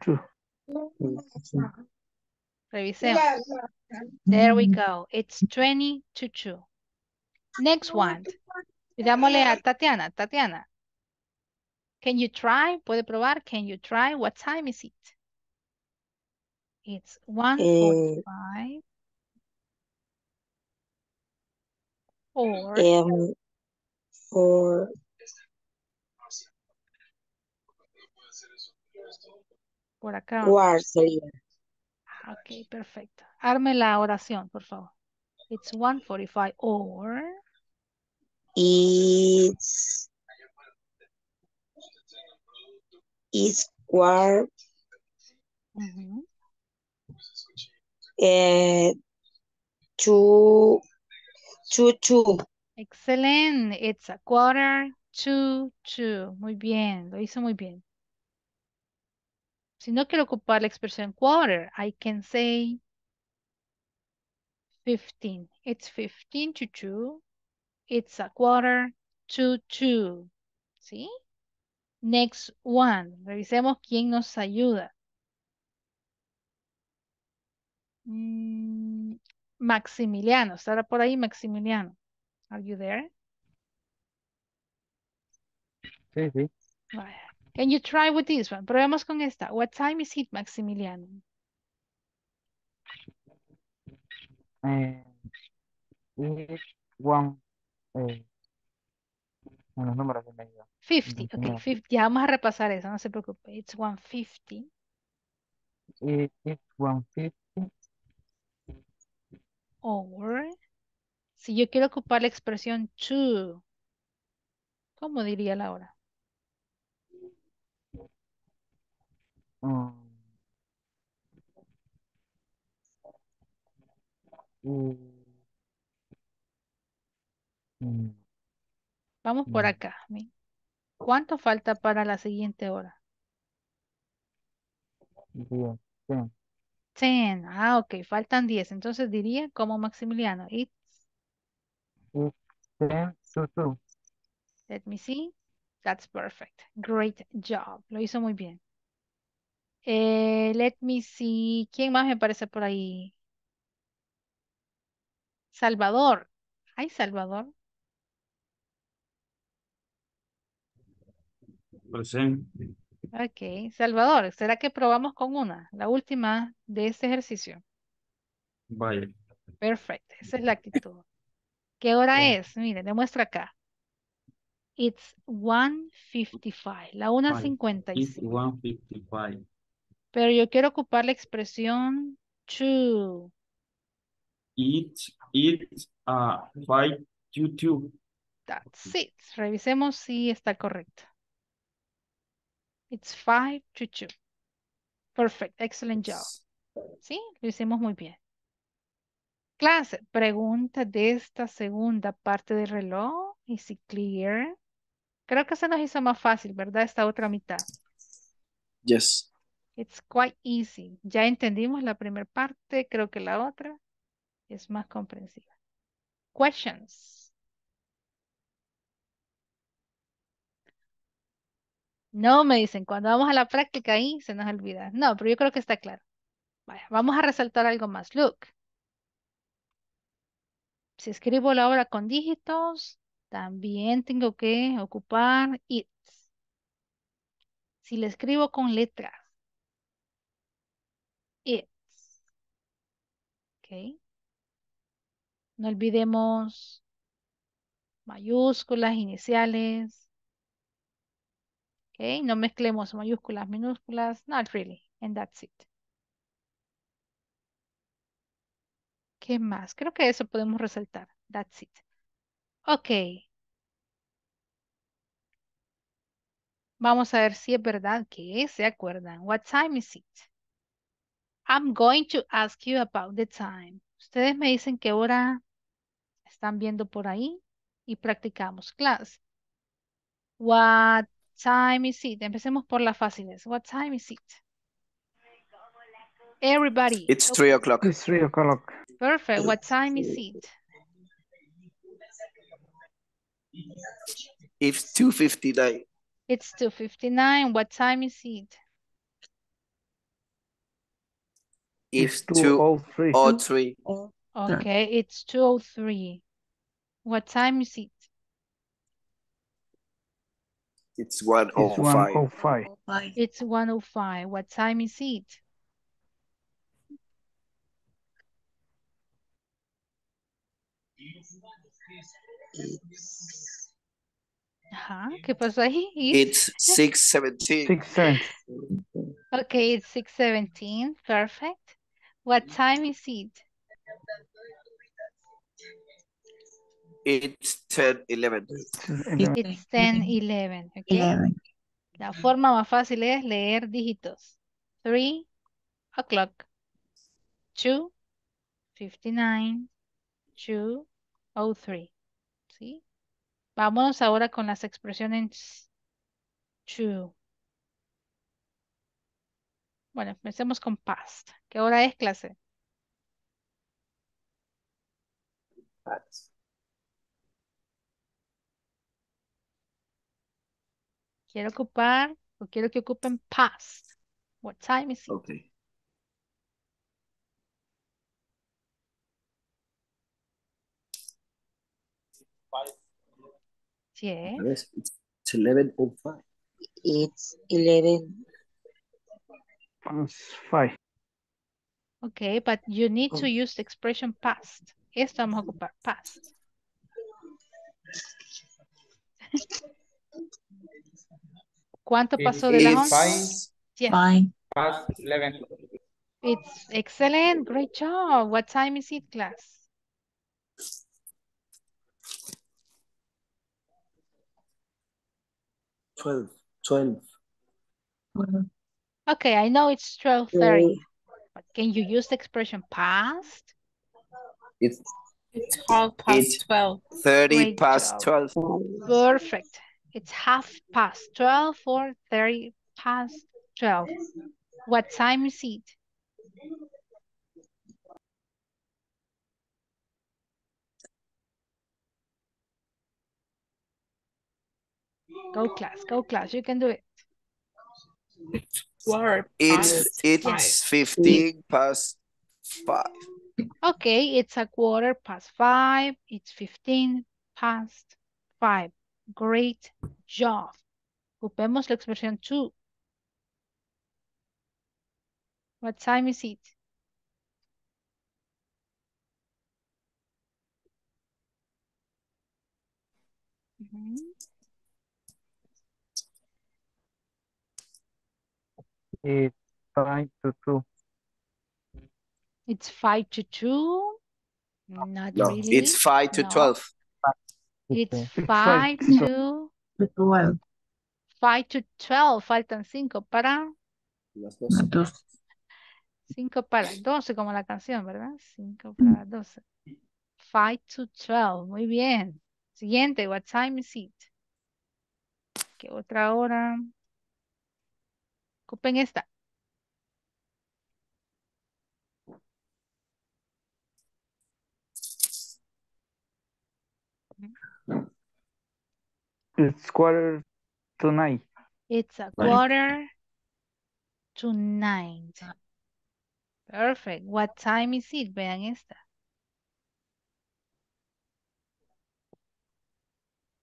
two. revisemos. There we go. It's 20 to 2. Next one. Digámosle a Tatiana. Tatiana. Can you try? ¿Puede probar? Can you try? What time is it? It's 1.45. Or Um, for por acá. war sería. Ok, perfecto. Arme la oración, por favor. It's 1.45 or It's it's war ujú, eh, two two two. Excelente. It's a quarter to two. Muy bien, lo hizo muy bien. Si no quiero ocupar la expresión quarter, I can say 15. It's 15 to 2. It's a quarter to 2. ¿Sí? Next one. Revisemos quién nos ayuda. Mm, Maximiliano. ¿Estará por ahí Maximiliano? Are you there? Sí, sí. Vaya. Can you try with this one? Probemos con esta. What time is it, Maximiliano? Eh, it's one. Eh, los números de medio. 50. Ok, Veintinueve. 50. Ya vamos a repasar eso, no se preocupe. It's 150. It, it's one fifty. Or, si yo quiero ocupar la expresión to, ¿cómo diría la Um, y- mm, Vamos por Mm. acá. mi. ¿Cuánto falta para la siguiente hora? diez, ten. 10. Ah, ok, faltan 10. Entonces diría como Maximiliano. It's, It's ten to two. let me see. That's perfect. Great job. Lo hizo muy bien. Eh, let me see. ¿Quién más me aparece por ahí? Salvador. Ay, Salvador. Presente. Ok, Salvador, ¿será que probamos con una? La última de este ejercicio. Vaya. Perfecto, esa es la actitud. ¿Qué hora es? Mire, demuestra acá. It's 1.55, la It's 1.55. 155. Pero yo quiero ocupar la expresión to. It's, it's, uh, five to two. That's it. Revisemos si está correcto. It's 5 to 2. Perfect, excellent job. ¿Sí? Lo hicimos muy bien. Clase, pregunta de esta segunda parte del reloj. Is it clear? Creo que se nos hizo más fácil, ¿verdad? Esta otra mitad. Yes. It's quite easy. Ya entendimos la primera parte, creo que la otra es más comprensiva. Questions. No me dicen, cuando vamos a la práctica ahí se nos olvida. No, pero yo creo que está claro. Vaya, vamos a resaltar algo más. Look. Si escribo la hora con dígitos, también tengo que ocupar it. Si le escribo con letras, it. Ok. No olvidemos mayúsculas, iniciales. Ok. No mezclemos mayúsculas, minúsculas. Not really. And that's it. ¿Qué más? Creo que eso podemos resaltar. That's it. Ok. Vamos a ver si es verdad que se acuerdan. What time is it? I'm going to ask you about the time. Ustedes me dicen qué hora están viendo por ahí y practicamos. clase. What time is it? Empecemos por las fáciles. What time is it? Everybody. It's three o'clock. It's three o'clock. Perfect. What time is it? It's two fifty nine. It's 2:59. What time is it? It's two two oh three. or three. Okay, it's 2:03. What time is it? It's one It's oh one five. oh five. It's 1:05. What time is it? Ajá, ¿qué pasó ahí? It's- It's six seventeen. Six seven. Okay, it's 6:17. Perfect. What time is it? It's ten eleven. It's 10:11. Okay. La forma más fácil es leer dígitos. 3 o'clock. 2 59 2 03. ¿Sí? Vámonos ahora con las expresiones to. Bueno, empecemos con past. ¿Qué hora es clase? Quiero ocupar o quiero que ocupen past. What time is it? Okay. It's eleven oh five. It's eleven. Past five. Okay, but you need to Oh. use the expression past. Esto vamos a ocupar, past. ¿Cuánto pasó de las It's 11? Yes. Fine. Past 11. It's excellent. Great job. What time is it, class? Twelve. Twelve. Okay, I know it's 12:30, Twelve. Mm. but can you use the expression past? It's It's half past It's- 12. thirty Great past job. twelve. Perfect. It's half past 12 or 30 past 12. What time is it? Go class, go class, you can do it. Quarter It's past it's fifteen past five. Okay, it's a quarter past five. It's 15 past five. Great job. Ocupemos la expresión to. What time is it? Mhm. It's five to two. It's five to two. Not No, really. it's five to No. twelve. It's It's five to- to Twelve. five to twelve. Faltan cinco para Las cinco para doce, como la canción, ¿verdad? Cinco para doce. Five to twelve. Muy bien. Siguiente. What time is it? ¿Qué otra hora? Ocupen esta. It's quarter to nine. It's a Nine. quarter to nine. Perfect. What time is it? Vean esta.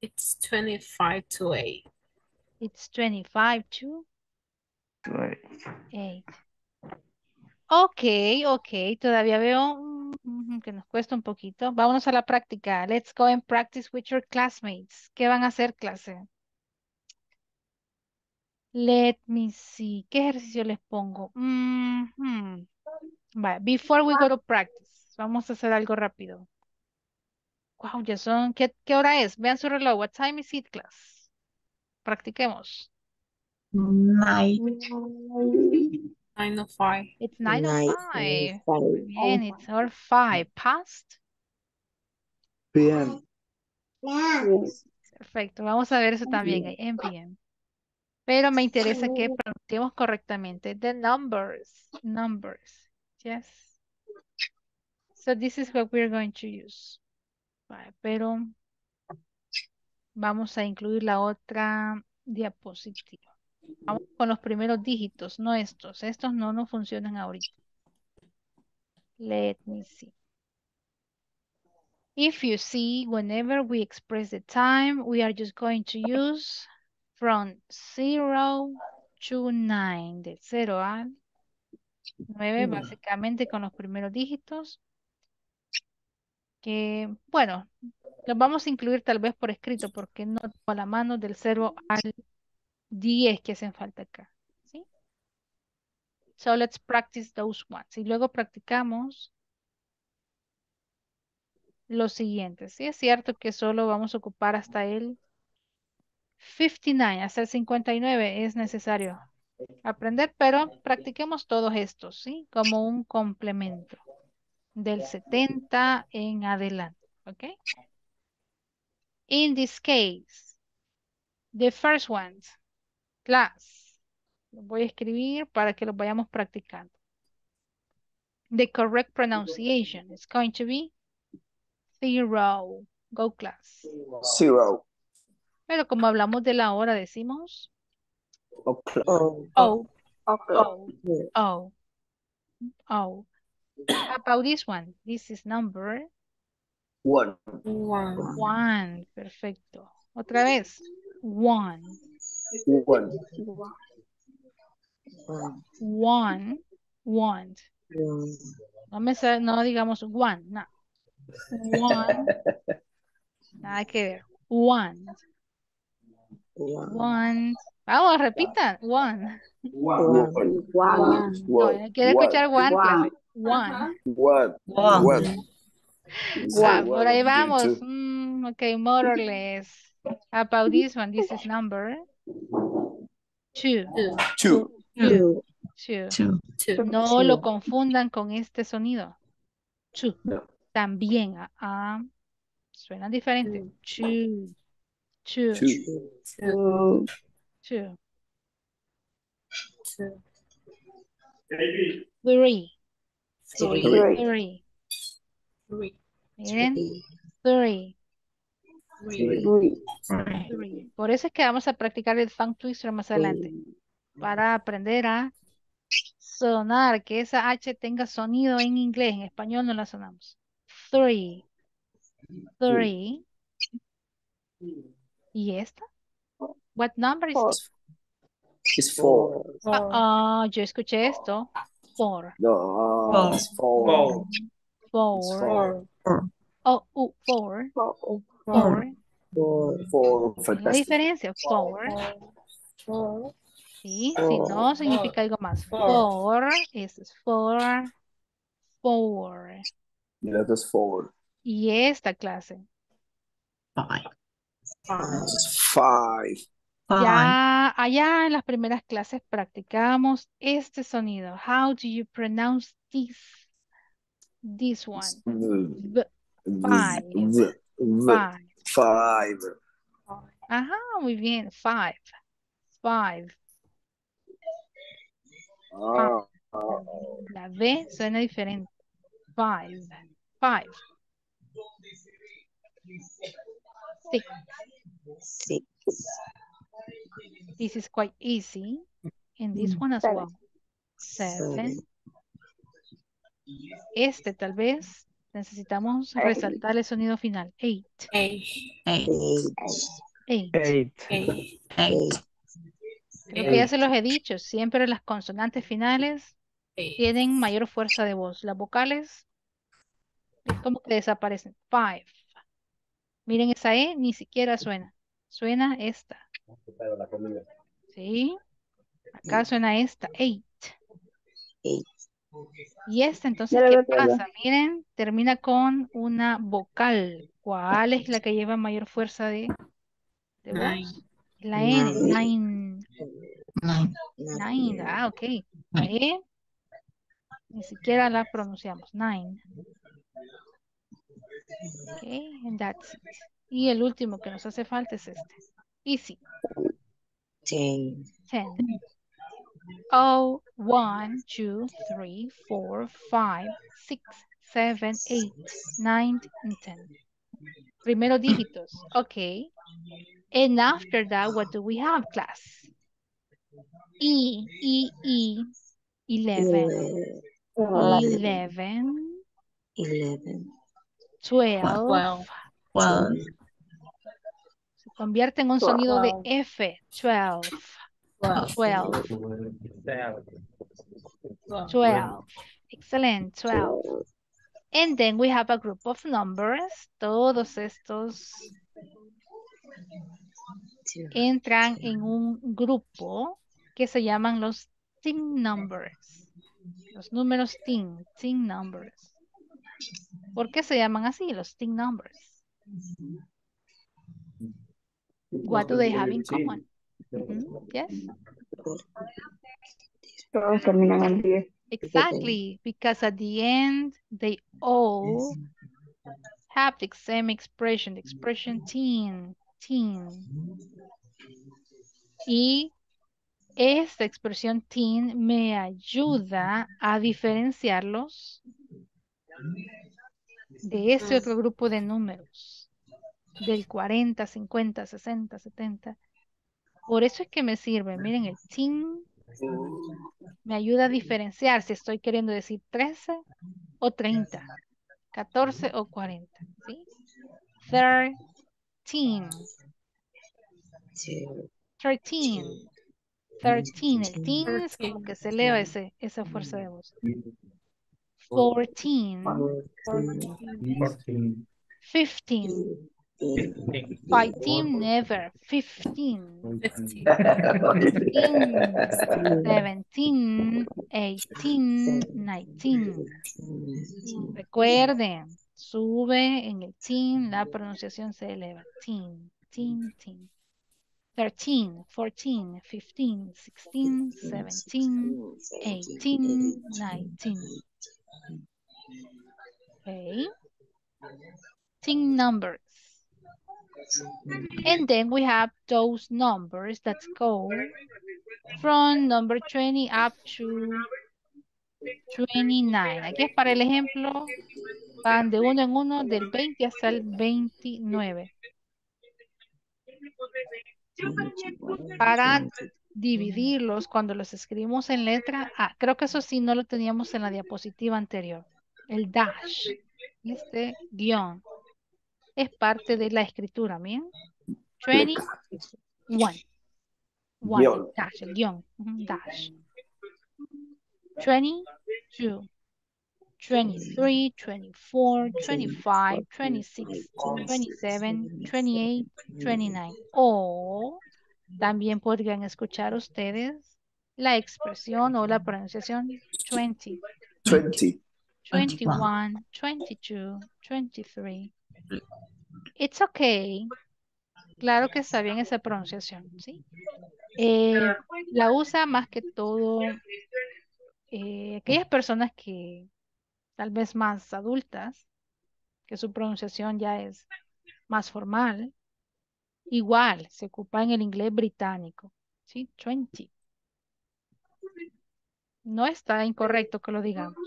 It's 25 to 8. It's 25 to Right. 8. Ok, ok. Todavía veo mm, mm, que nos cuesta un poquito. Vámonos a la práctica. Let's go and practice with your classmates. ¿Qué van a hacer, clase? Let me see. ¿Qué ejercicio les pongo? Vale, before we go to practice, vamos a hacer algo rápido. Wow, ya son. ¿Qué, qué hora es? Vean su reloj. What time is it, class? Practiquemos. Nine. 905. It's Nine, 9:05. five. Muy bien, it's all five. Past. PM. Perfecto. Vamos a ver eso también en PM. Pero me interesa que pronunciemos correctamente. The numbers. Numbers. Yes. So this is what we're going to use. Vale, pero vamos a incluir la otra diapositiva. Vamos con los primeros dígitos, no estos. Estos no nos funcionan ahorita. Let me see. If you see, whenever we express the time, we are just going to use from 0 to 9, de 0 al 9, básicamente con los primeros dígitos. Que, bueno, los vamos a incluir tal vez por escrito, porque no a la mano del 0 al 10 que hacen falta acá. ¿sí? So let's practice those ones. Y luego practicamos lo siguiente. Sí, es cierto que solo vamos a ocupar hasta el 59, hasta el 59 es necesario aprender, pero practiquemos todos estos, ¿sí? Como un complemento del 70 en adelante, ¿ok? In this case, the first ones, class, lo voy a escribir para que lo vayamos practicando. The correct pronunciation is going to be zero. Go class. Zero. Pero como hablamos de la hora, decimos. Oh, oh, oh, oh, oh, oh. About this one, this is number One. One. one. Perfecto. Otra vez, one. One. One, want. No me sa- no digamos one, no. One, nada que ver. One, one. Vamos, repitan. One. One. One. No, One. quiero escuchar one, One. One. One. One. One. Ah, por ahí vamos. Mm, okay, more or less. About this one, this is number two. Two. Two. Two. Two. No lo confundan con este sonido. Two. No. También. ah, ah, suena diferente. Two. Two. Two. Two. Two. Two. Three. Three. Three. Three. Miren. Three. Three. Por eso es que vamos a practicar el tongue twister más adelante. Para aprender a sonar, que esa H tenga sonido en inglés, en español no la sonamos. Three. Three. ¿Y esta? What number is Four. it? It's four. Ah, ah, yo escuché esto. Four. No, it's four. Four. Four. Oh, uh, four. For. For, for La diferencia, for. for. Sí, si no, significa algo más. For, este es for, for. Y la es for. Y esta clase. Five. Five. Ya allá en las primeras clases practicamos este sonido. How do you pronounce this? This one. Five. V. V. Five. Five. Ajá, muy bien. Five. Five. Ah. La B suena diferente. Five. Five. Six. Six. This is quite easy. And this one as Seven. well. Seven. Seven. Este tal vez Necesitamos resaltar el sonido final. Eight. Eight. Eight. Eight. Eight. eight. eight. Creo que ya se los he dicho. Siempre las consonantes finales tienen mayor fuerza de voz. Las vocales es como que desaparecen. Five. Miren esa E, ni siquiera suena. Suena esta. Sí. Acá suena esta. Eight. Eight. Y esta, entonces, ¿qué pasa? Miren, termina con una vocal. ¿Cuál es la que lleva mayor fuerza de, de Nine. voz? La N. Nine. Nine. Nine. Nine. Ah, ok. La E, ni siquiera la pronunciamos. Nine. Ok, and that's it. Y el último que nos hace falta es este. Easy. Ten. Ten. Oh, one, two, three, four, five, six, seven, eight, nine, and ten. Primero dígitos. Okay. And after that, what do we have, class? E, E, E, eleven. Eleven. Eleven, Eleven. twelve. Twelve. Twelve. Se convierte en un sonido de. F. Twelve. Twelve. Twelve. Twelve. Excellent. Twelve. And then we have a group of numbers. Todos estos entran en un grupo que se llaman los teen numbers. Los números teen, teen numbers. ¿Por qué se llaman así los teen numbers? What do they have in common? Mhm, Yes, Todos terminan en diez. exactly. Because at the end, they all have the same expression, the expression teen, teen. Y esta expresión teen me ayuda a diferenciarlos de ese otro grupo de números, del 40, 50, 60, 70. Por eso es que me sirve. Miren, el teen me ayuda a diferenciar si estoy queriendo decir 13 o 30, 14 o 40. ¿sí? 13. Two. 13. 13. El teen es como que se eleva ese, esa fuerza de voz. 14. 15. Fighting never. 15. 16, 17, 18, 19. Recuerden, sube en el teen, la pronunciación se eleva. Teen, teen, teen. 13, 14, 15, 16, 17, 18, 19. Okay. Teen numbers. And then we have those numbers that go from number 20 up to 29. Aquí es para el ejemplo, van de uno en uno del 20 hasta el 29. Para dividirlos cuando los escribimos en letra A. Creo que eso sí no lo teníamos en la diapositiva anterior. El dash. Este guion es parte de la escritura, ¿bien? 21. One, Guión. dash, el guion, dash. 22, 23, 24, 25, 26, 27, 28, 29. O también podrían escuchar ustedes la expresión o la pronunciación 20, 20. 21, 22, 23. It's okay. Claro que está bien esa pronunciación, ¿sí? Eh, la usa más que todo eh, aquellas personas que tal vez más adultas, que su pronunciación ya es más formal. Igual, se ocupa en el inglés británico, ¿sí? 20. No está incorrecto que lo digamos.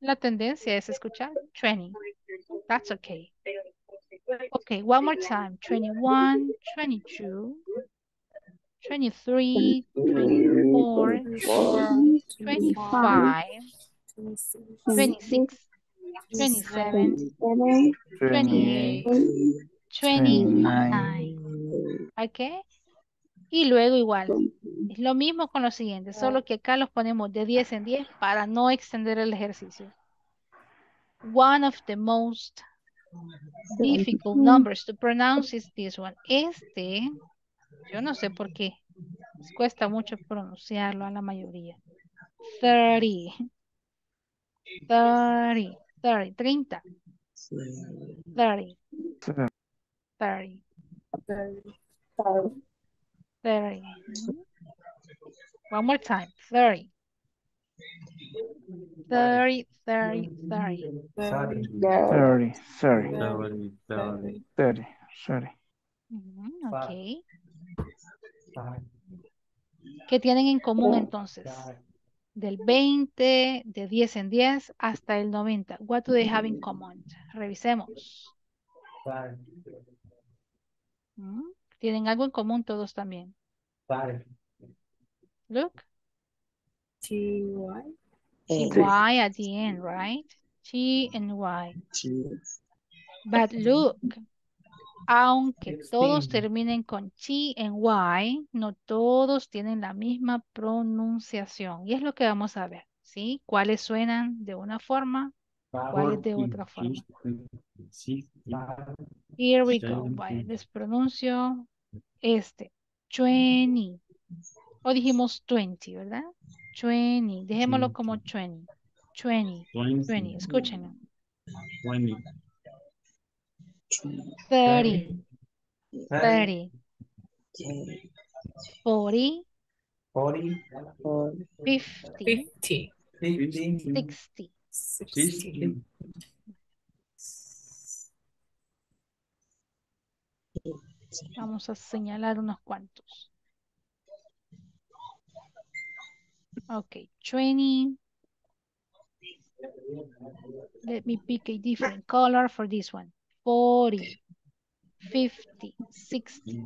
La tendencia es escuchar 20. That's okay. Okay, one more time. 21, 22, 23, 24, 25, 26, 27, 28, 29. ¿Ok? Y luego igual. Es lo mismo con los siguientes, solo que acá los ponemos de 10 en 10 para no extender el ejercicio. One of the most difficult numbers to pronounce is this one. Este, yo no sé por qué. les cuesta mucho pronunciarlo a la mayoría. 30. 30. 30. 30. 30. 30. 30. Mhm. One more time. 30. 30, 30, 30. Sorry, sorry, Sorry, sorry. sorry, sorry. Ujú, ok. ¿Qué tienen en común entonces? Del 20, de 10 en 10 hasta el 90. What do they have in common? Revisemos. ¿Mm? Tienen algo en común todos también. Look. TY at the end, right? T and Y. But look, aunque todos terminen con T and Y, no todos tienen la misma pronunciación. Y es lo que vamos a ver, ¿sí? ¿Cuáles suenan de una forma? ¿Cuáles de otra forma? Here we go. Vaya, les pronuncio este. 20. O dijimos 20, ¿verdad? 20. Dejémoslo como 20. 20. 20. Escúchenlo. 20. 30. 30. 40. 50. 60. 60. Vamos a señalar unos cuantos. Ok, 20. Let me pick a different color for this one. 40, 50, 60,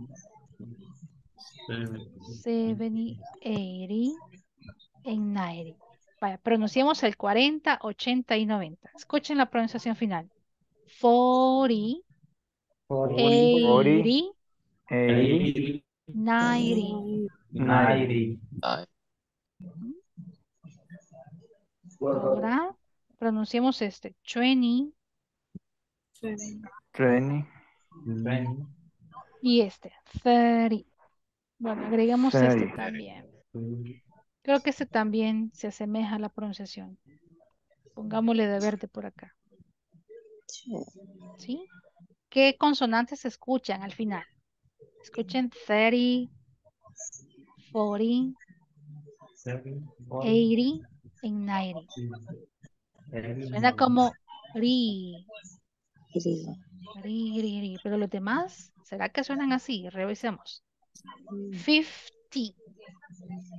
70, 80, and 90. Vaya, pronunciemos el 40, 80 y 90. Escuchen la pronunciación final. 40, 80, 80, Ninety. Ninety. Ahora pronunciemos este. Twenty. Twenty. Twenty. Y este. Thirty. Bueno, agregamos este Thirty. también. Creo que este también se asemeja a la pronunciación. Pongámosle de verde por acá. ¿Sí? ¿Qué consonantes se escuchan al final? Escuchen 30, 40, 80 y 90. Suena como ri, Three. ri, ri, ri. Pero los demás, ¿será que suenan así? Revisemos. 50,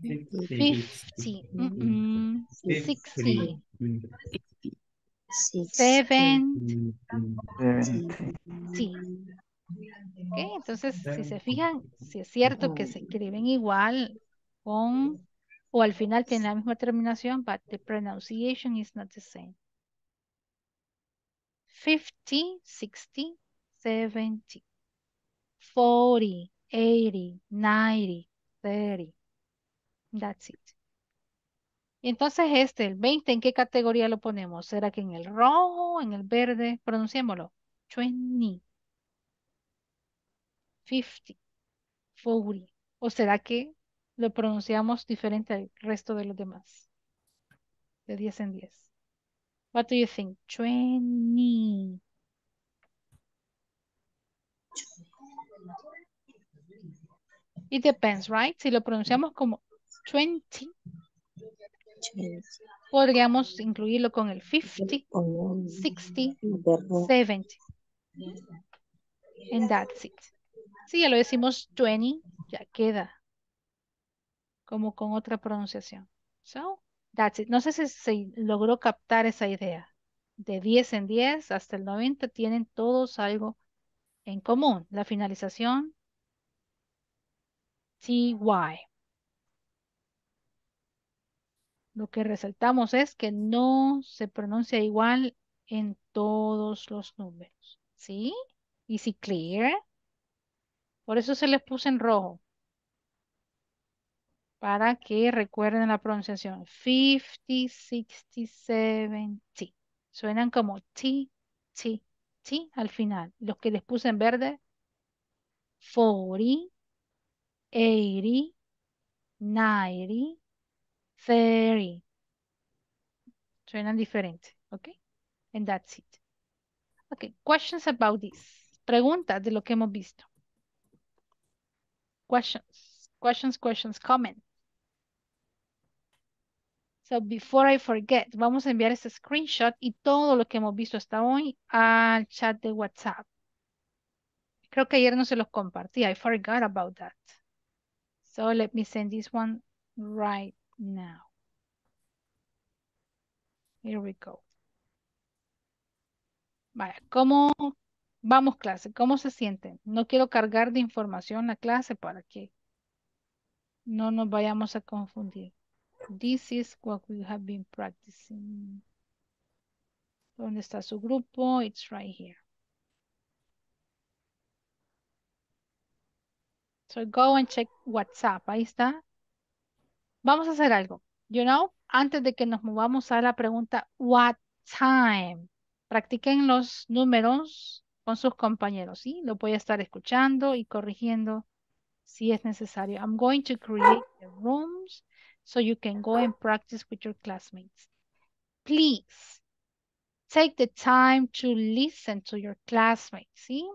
50, mm, mm, 60, Six. 70. Seventy. Entonces, si se fijan, si es cierto que se escriben igual con o al final tienen la misma terminación, but the pronunciation is not the same. 50, 60, 70, 40, 80, 90, 30. That's it. Y entonces este, el 20, ¿en qué categoría lo ponemos? ¿Será que en el rojo, en el verde? Pronunciémoslo. 20. 50, 40. ¿O será que lo pronunciamos diferente al resto de los demás? De 10 en 10. What do you think? 20. It depends, right? Si lo pronunciamos como 20, Twenty. podríamos incluirlo con el 50, Oh, 60, verde. 70. And that's it. Si ya lo decimos 20, ya queda como con otra pronunciación. So, that's it. No sé si se logró captar esa idea. De 10 en 10 hasta el 90 tienen todos algo en común. La finalización TY. Lo que resaltamos es que no se pronuncia igual en todos los números. ¿Sí? Easy clear. Por eso se les puse en rojo. Para que recuerden la pronunciación. 50, 60, 70. Suenan como T, T, T al final. Los que les puse en verde. 40, 80, 90, 30. Suenan diferente. ¿Ok? And that's it. Ok. Questions about this. Preguntas de lo que hemos visto. Questions. Questions, questions, comment. So before I forget, vamos a enviar este screenshot y todo lo que hemos visto hasta hoy al chat de WhatsApp. Creo que ayer no se los compartí. I forgot about that. So let me send this one right now. Here we go. Vaya, ¿cómo vamos clase? ¿Cómo se sienten? No quiero cargar de información la clase para que no nos vayamos a confundir. This is what we have been practicing. ¿Dónde está su grupo? It's right here. So go and check WhatsApp. Ahí está. Vamos a hacer algo. You know, antes de que nos movamos a la pregunta, what time? Practiquen los números con sus compañeros, ¿sí? Lo voy a estar escuchando y corrigiendo si es necesario. I'm going to create the rooms so you can go and practice with your classmates. Please, take the time to listen to your classmates, ¿sí?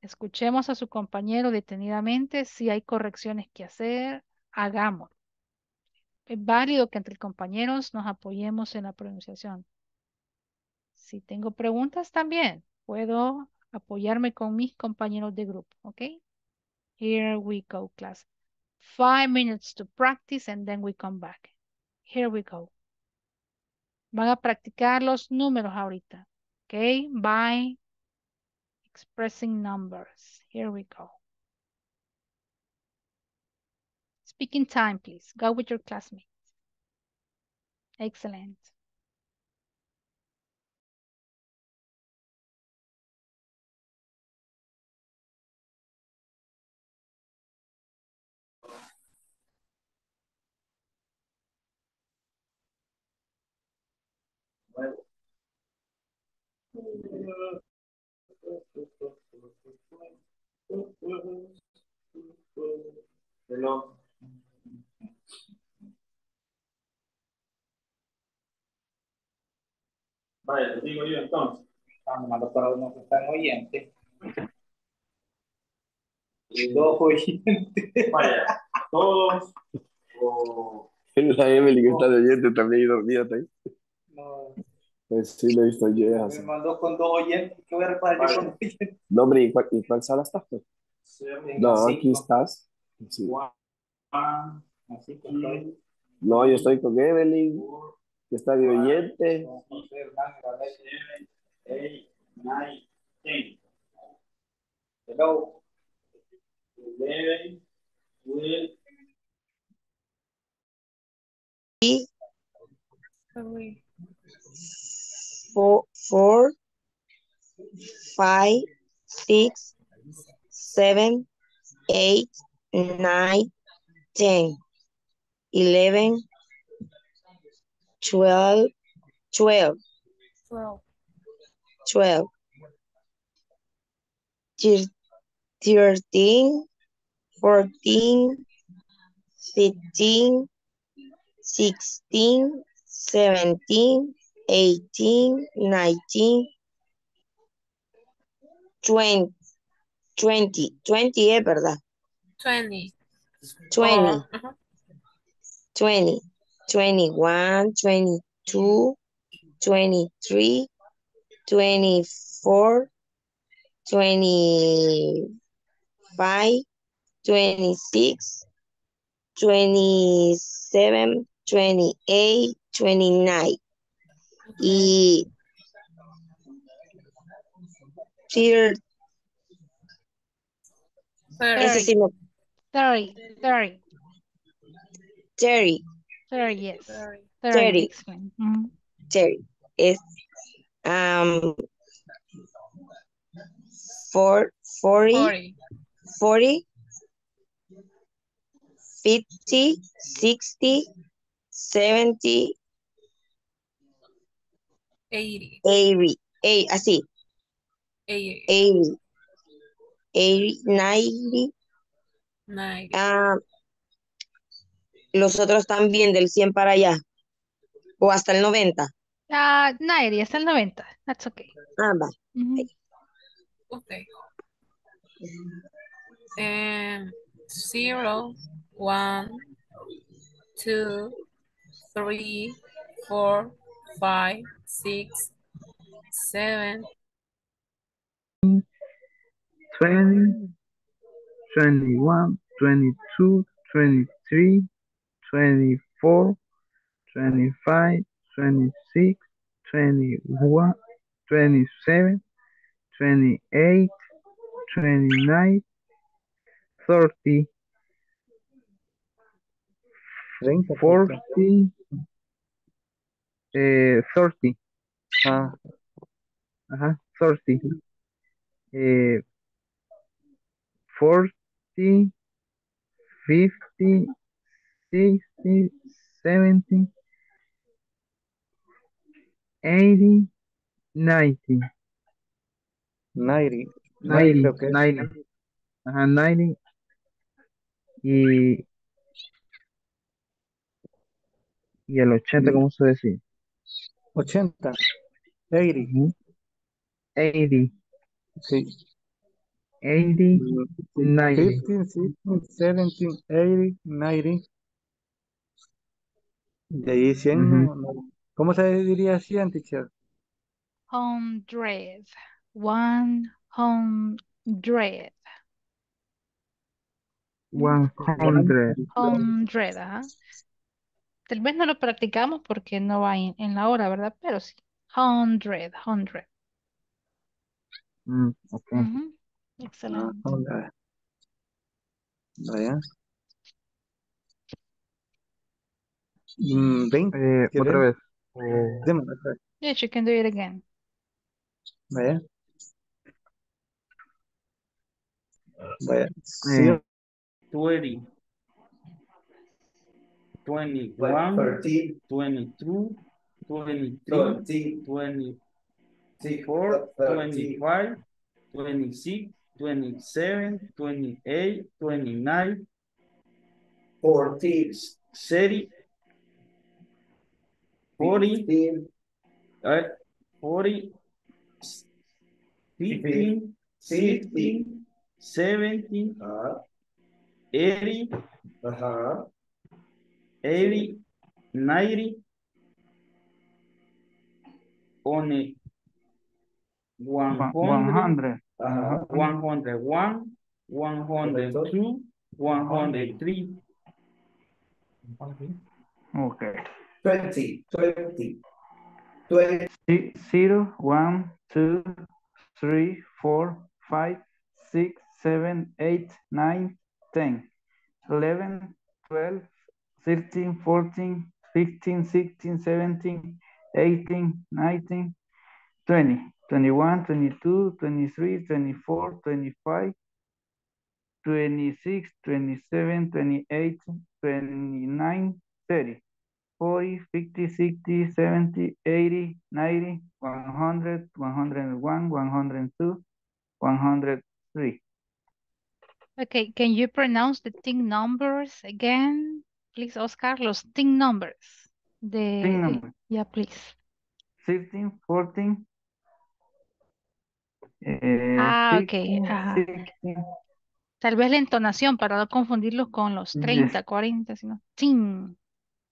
Escuchemos a su compañero detenidamente. Si hay correcciones que hacer, hagámoslo. Es válido que entre compañeros nos apoyemos en la pronunciación. Si tengo preguntas también, puedo apoyarme con mis compañeros de grupo, ¿ok? Here we go, class. Five minutes to practice and then we come back. Here we go. Van a practicar los números ahorita, ¿ok? By expressing numbers. Here we go. Speaking time, please. Go with your classmates. Excellent. Vaya, lo digo yo entonces. Estamos mandando para unos que están oyentes. Y dos oyentes. Vaya, todos. O... La Emily que está de oyente también y dormida ahí. No, sí, lo he visto yo. me mandó con dos oyentes. ¿Qué voy a reparar yo con dos oyentes? No, hombre, ¿y cuál, y cuál sala estás? pues? En No, cinco. aquí estás. Sí. Juan, así que estoy. No, yo estoy con Evelyn, que está de oyente. Eight, four, four, five, six, seven, eight, nine, ten, eleven, twelve, twelve, twelve, thir- thirteen, fourteen, fifteen, sixteen, seventeen, 18, 19, 20, 20, 20 es verdad. 20. 20. Oh, uh -huh. 20, 21, 22, 23, 24, 25, 26, 27, 28, 29. Y thir- Thirty. ese sí me- Thirty, thirty, thirty, thirty, yes. Thirty. Thirty, Thirty. explain. Mhm. thirty es um four, forty, Forty. forty, fifty, sixty, seventy, Eighty. eighty, eight, así, Eighty. eighty, eighty, ninety, Ninety. ah, los otros también del 100 para allá, o hasta el 90. Ah, ninety, hasta el noventa. That's okay. Ah, va. Mhm. Okay. And zero, one, two, three, four, five, six, seven, 20, 21, 22, 23, 24, 25, 26, 21, 27, 28, 29, 30, 40, eh, 30. Ah, ajá, 30. Eh, 40, 50, 60, 70, 80, 90. 90. 90, creo que es. 90. Ajá, 90. Y, y el 80, ¿cómo se decía? 80. 80. Ujú. 80, Sí. 80, 90. 15, 16, 17, 80, 90. De ahí 100. Ujú. no- no. ¿Cómo se diría 100, teacher? Hundred. One hundred. 100. Hundred, ajá. Tal vez no lo practicamos porque no va en, en la hora, ¿verdad? Pero sí. Hundred, hundred. Mm, ok. Ujú. Excelente. Vaya. Vaya. Mm, 20. Eh, otra vez. Eh, Deme otra vez. Yes, you can do it again. Vaya. Vaya. Sí. 21, 30, 22, 23, 20, 24, 30, 25, 26, 27, 28, 29, 40, 30, 40, 15, uh, 40, 15, 15 16, 16, 17, uh, 80, uh -huh. 80, 90, only 100, uh-huh, 100, 101, 102, 103. Okay. 20, 20, 20. 12 thirteen, fourteen, fifteen, sixteen, seventeen, eighteen, nineteen, twenty, twenty-one, twenty-two, twenty-three, twenty-four, twenty-five, twenty-six, twenty-seven, twenty-eight, twenty-nine, thirty. 40, 50, 60, 70, 80, 90, 100, 101, 102, 103. Okay, can you pronounce the thing numbers again? Please, Oscar, los thing numbers. De, number. yeah, please. 13, 14, eh, Ah, ok, 15, ajá. 16, Tal vez la entonación para no confundirlos con los Yes. 30, 40, sino teen,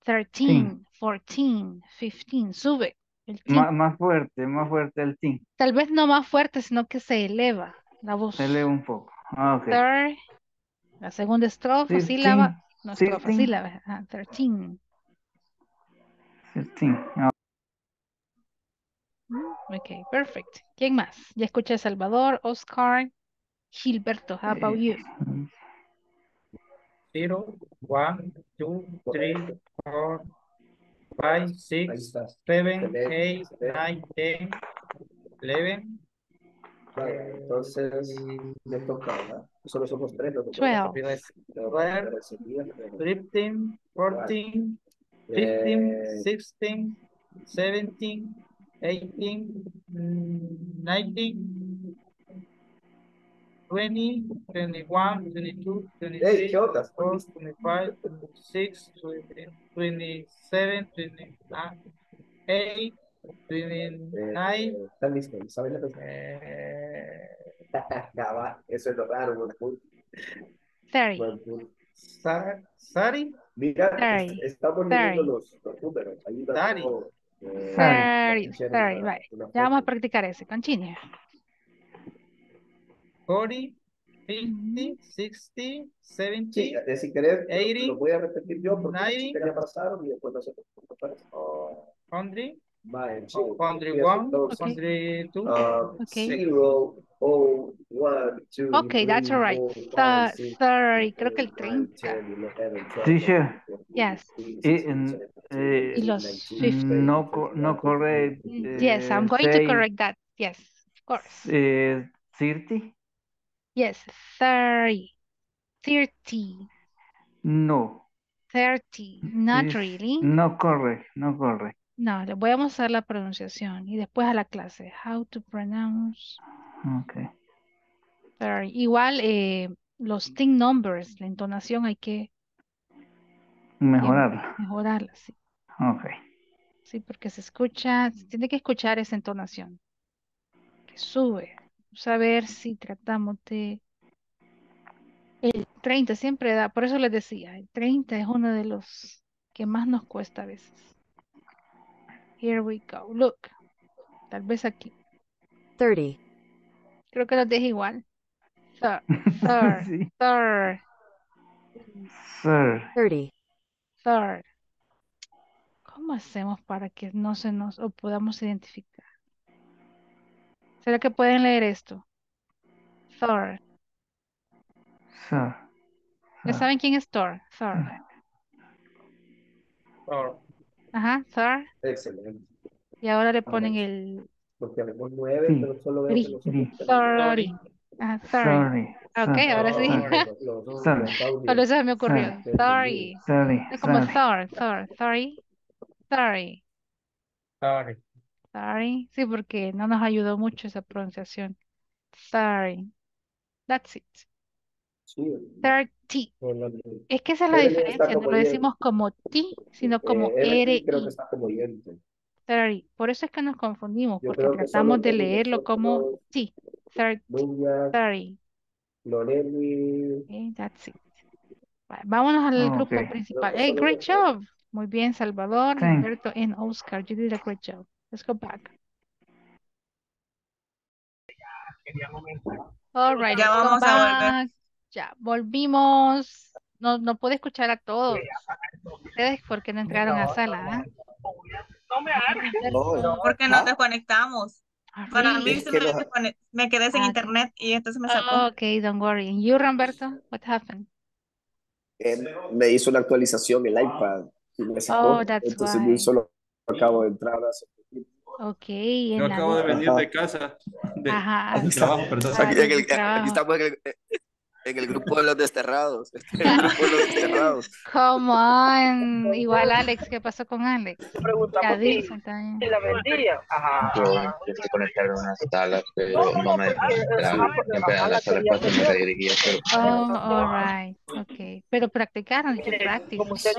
13, 14, 15, sube el teen. Má- más fuerte, más fuerte el team. Tal vez no más fuerte, sino que se eleva la voz. Se lee un poco. Ah, ok. Third, la segunda estrofa, 13, sílaba, no estrofa, 16. sílaba, ajá, 13. 13. Ah, Mm, Ok, perfect. ¿Quién más? Ya escuché a Salvador, Oscar, Gilberto, how about you? Zero, one, two, three, four, five, six, seven, eight, nine, ten, eleven. Entonces me toca. Solo somos tres los que 13, 14, 15, 16, 17, 18, 19, 20, 21, 22, 23, 24, 25, 26, 27, 28, eh, están listos. Eh, eso es lo raro, buen punto. Sari. Mira, viendo los, números. Eh, ya vamos a practicar ese. Continue. 40, 50, 60, 70, lo, voy a repetir yo porque 90, 100, vale, sí, hundred sí, one, entonces, hundred two, uh, Okay. zero, oh, one, two, Okay, that's three, all right. four, Thir- five, six, thirty, creo que el seven, 30. nine, 10, 11, 12, Teacher. 13, Yes. 14, Eh, 15, en- 16, eh, 17, Y los 50. No, co- no correct. Mm, Yes, I'm eh, going to say, correct that. Yes, of course. eh, 30? Yes, 30. 30. No. 30. Not Is really. No correct, no correct. No, le voy a mostrar la pronunciación y después a la clase. How to pronounce Okay. 30. Igual eh, los thing numbers, la entonación hay que Mejorarla. mejorarla, sí. Okay. Sí, porque se escucha, se tiene que escuchar esa entonación. Que sube. Saber si tratamos de... El 30 siempre da, por eso les decía, el 30 es uno de los que más nos cuesta a veces. Here we go. Look. Tal vez aquí. 30, Creo que los deja igual. Third, third, Sí. third, Sir. 30, third. ¿Cómo hacemos para que no se nos o podamos identificar? ¿Será que pueden leer esto? Third. Sir. ¿Ya Sir. saben quién es Thor? Thor. or Ajá, Thor. Excelente. Y ahora le ponen el Porque habemos nueve, Sí. pero solo veo que nosotros. Ajá, Thorry. Sorry. Ok, Sir. ahora sí. Ah, Sorry. Solo eso se me ocurrió. Sorry. Sorry. Es como Sorry. Thor, Thorry. Thorry. Sorry. Sorry. Sí, porque no nos ayudó mucho esa pronunciación. Sorry. That's it. Sí. 30. No, no, no. Es que esa es la diferencia. No lo decimos como T, sino como Eh, Evelyn creo RI. que está como. 30. Por eso es que nos confundimos, porque tratamos de leerlo como T. 30. Nubia, 30. Loreli. Okay, that's it. Vámonos al grupo Okay. principal. Hey, great job. Muy bien, Salvador, Humberto, and Oscar. You did a great job. Let's go back. All right, Ya vamos a volver. Ya, volvimos. No, no puedo escuchar a todos. Ustedes porque no entraron a sala, ¿ah? No, porque nos desconectamos. Ah, Para mí se que me, descone- me quedé sin Ah, internet y entonces me Oh, sacó. okay, don't worry. You, Roberto, what happened? eh, me hizo una actualización el iPad y me Oh, sacó. that's Entonces why. yo solo acabo de entrar hace. Okay, Yo en la acabo de venir de casa, de, Ajá. trabajo, perdón. Ah, Aquí, trabajo. aquí estamos en el, en el grupo de los desterrados. En el grupo de los desterrados. Come on. Igual Alex, ¿qué pasó con Alex? Preguntamos si, también. si la vendía. Ajá. Yo intenté conectar en una sala, pero no me. Siempre a la sala 4 me redirigía, pero Oh, all right. Okay. Pero practicaron, uno se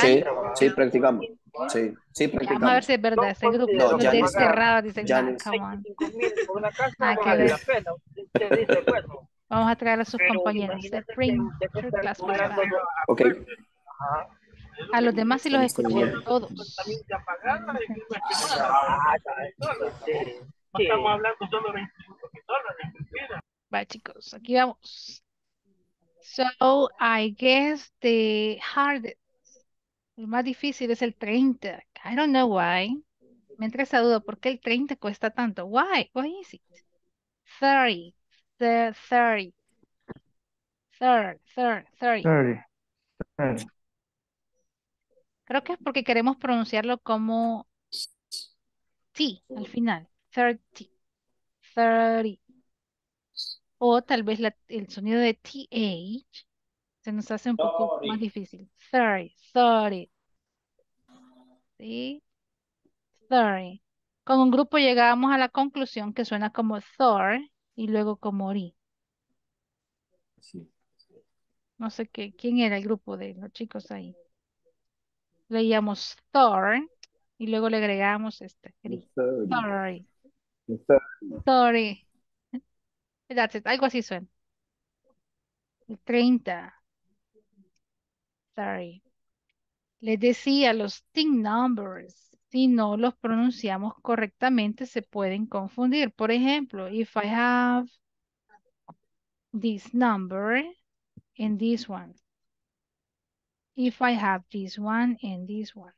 Sí, sí, practicamos. Sí, sí, Ya, Vamos a ver practicamos. si es verdad ese grupo. No, Los desterrados dicen, nah, ni- come on. por una casa Nada no que ver. la. Usted dice, bueno, Vamos a traer a sus pero compañeros. Ok. Ajá. A los demás sí los escuché, todos. También ya pagando, y me sí. Sí. Estamos hablando solo de 25 dólares. mira. Va, chicos, aquí vamos. So, I guess the hardest, el más difícil es el 30. I don't know why. Me entra esa duda, ¿por qué el 30 cuesta tanto? Why? Why is it? 30, the 30, third, third, 30. 30. 30. Creo que es porque queremos pronunciarlo como T al final. 30, 30. O tal vez la- el sonido de TH se nos hace un poco más difícil. 30, 30. ¿Sí? 30. Con un grupo llegamos a la conclusión que suena como Thor y luego como Ori. No sé qué, quién era el grupo de los chicos ahí. Leíamos Thor y luego le agregamos este. Thor. Sorry. That's it. Algo así suena. El 30. Sorry. Les decía, los team numbers, si no los pronunciamos correctamente, se pueden confundir. Por ejemplo, if I have this number and this one. If I have this one and this one.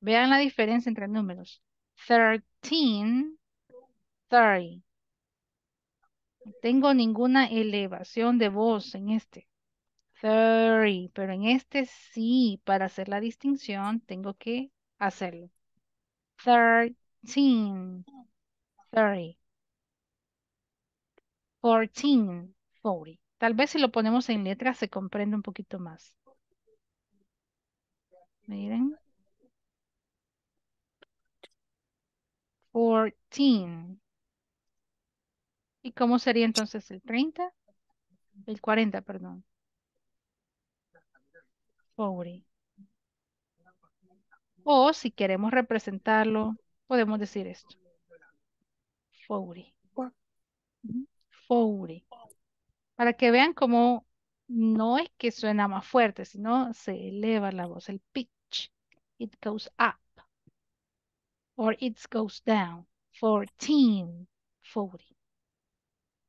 Vean la diferencia entre números. 13, 30. No tengo ninguna elevación de voz en este. 30, pero en este sí, para hacer la distinción tengo que hacerlo. 13, 30. 14, 40. Tal vez si lo ponemos en letras se comprende un poquito más. Miren. 14. ¿Y cómo sería entonces el 30? El 40, perdón. 40. O si queremos representarlo, podemos decir esto. 40. Ujú, 40. Para que vean cómo no es que suena más fuerte, sino se eleva la voz, el pitch. It goes up. Or it goes down. 14, 40.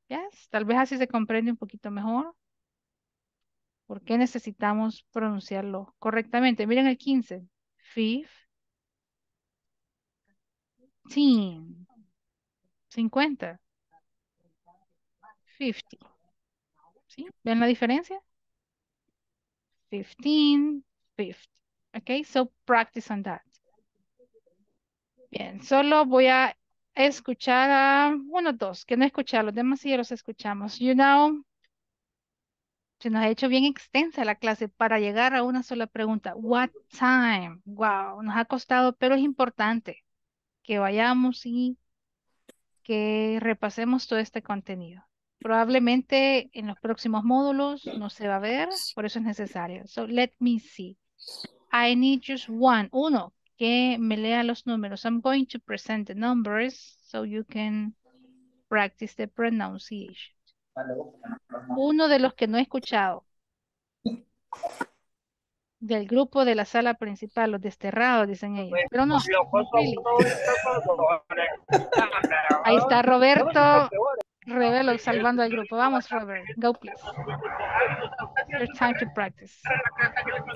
Yes, tal vez así se comprende un poquito mejor. ¿Por qué necesitamos pronunciarlo correctamente? Miren el 15. 15. 50. 50. ¿Sí? ¿Ven la diferencia? 15, 50. Okay, so practice on that. Bien, solo voy a escuchar a uno, dos, que no escuchar, los demás sí los escuchamos. You know, Se nos ha hecho bien extensa la clase para llegar a una sola pregunta. What time? Wow, nos ha costado, pero es importante que vayamos y que repasemos todo este contenido. Probablemente en los próximos módulos no se va a ver, por eso es necesario. So let me see. I need just one. Uno, que me lea los números. I'm going to present the numbers so you can practice the pronunciation. Uno de los que no he escuchado. Del grupo de la sala principal, los desterrados, dicen ellos. Pero no. Ahí está Roberto Revelo salvando al grupo. Vamos, Robert. Go, please. Your time to practice.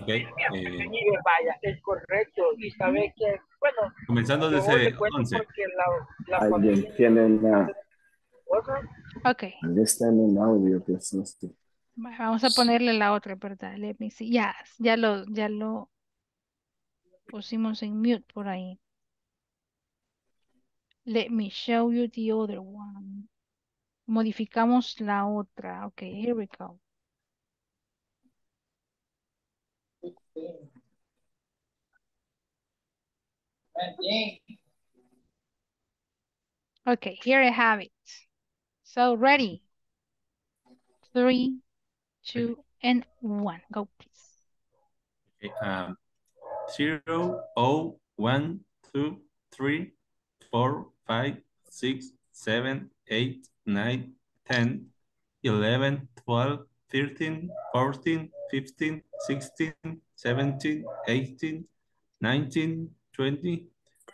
Ok, eh, Mire, vaya, es correcto. Y sabe que, bueno, comenzando desde le cuento 11. porque la, la Alguien tiene una, cosa, Ok. está en un audio. Va- Vamos a ponerle la otra, ¿verdad? Let me see. Ya, ya lo, ya lo pusimos en mute por ahí. Let me show you the other one. Modificamos la otra. Ok, here we go. Okay, here I have it. So ready. Three, two, and one. Go, please. Okay, um, zero, oh, one, two, three, four, five, six, seven, eight, nine, ten, eleven, twelve, thirteen, fourteen, fifteen, sixteen, seventeen, eighteen, nineteen, twenty,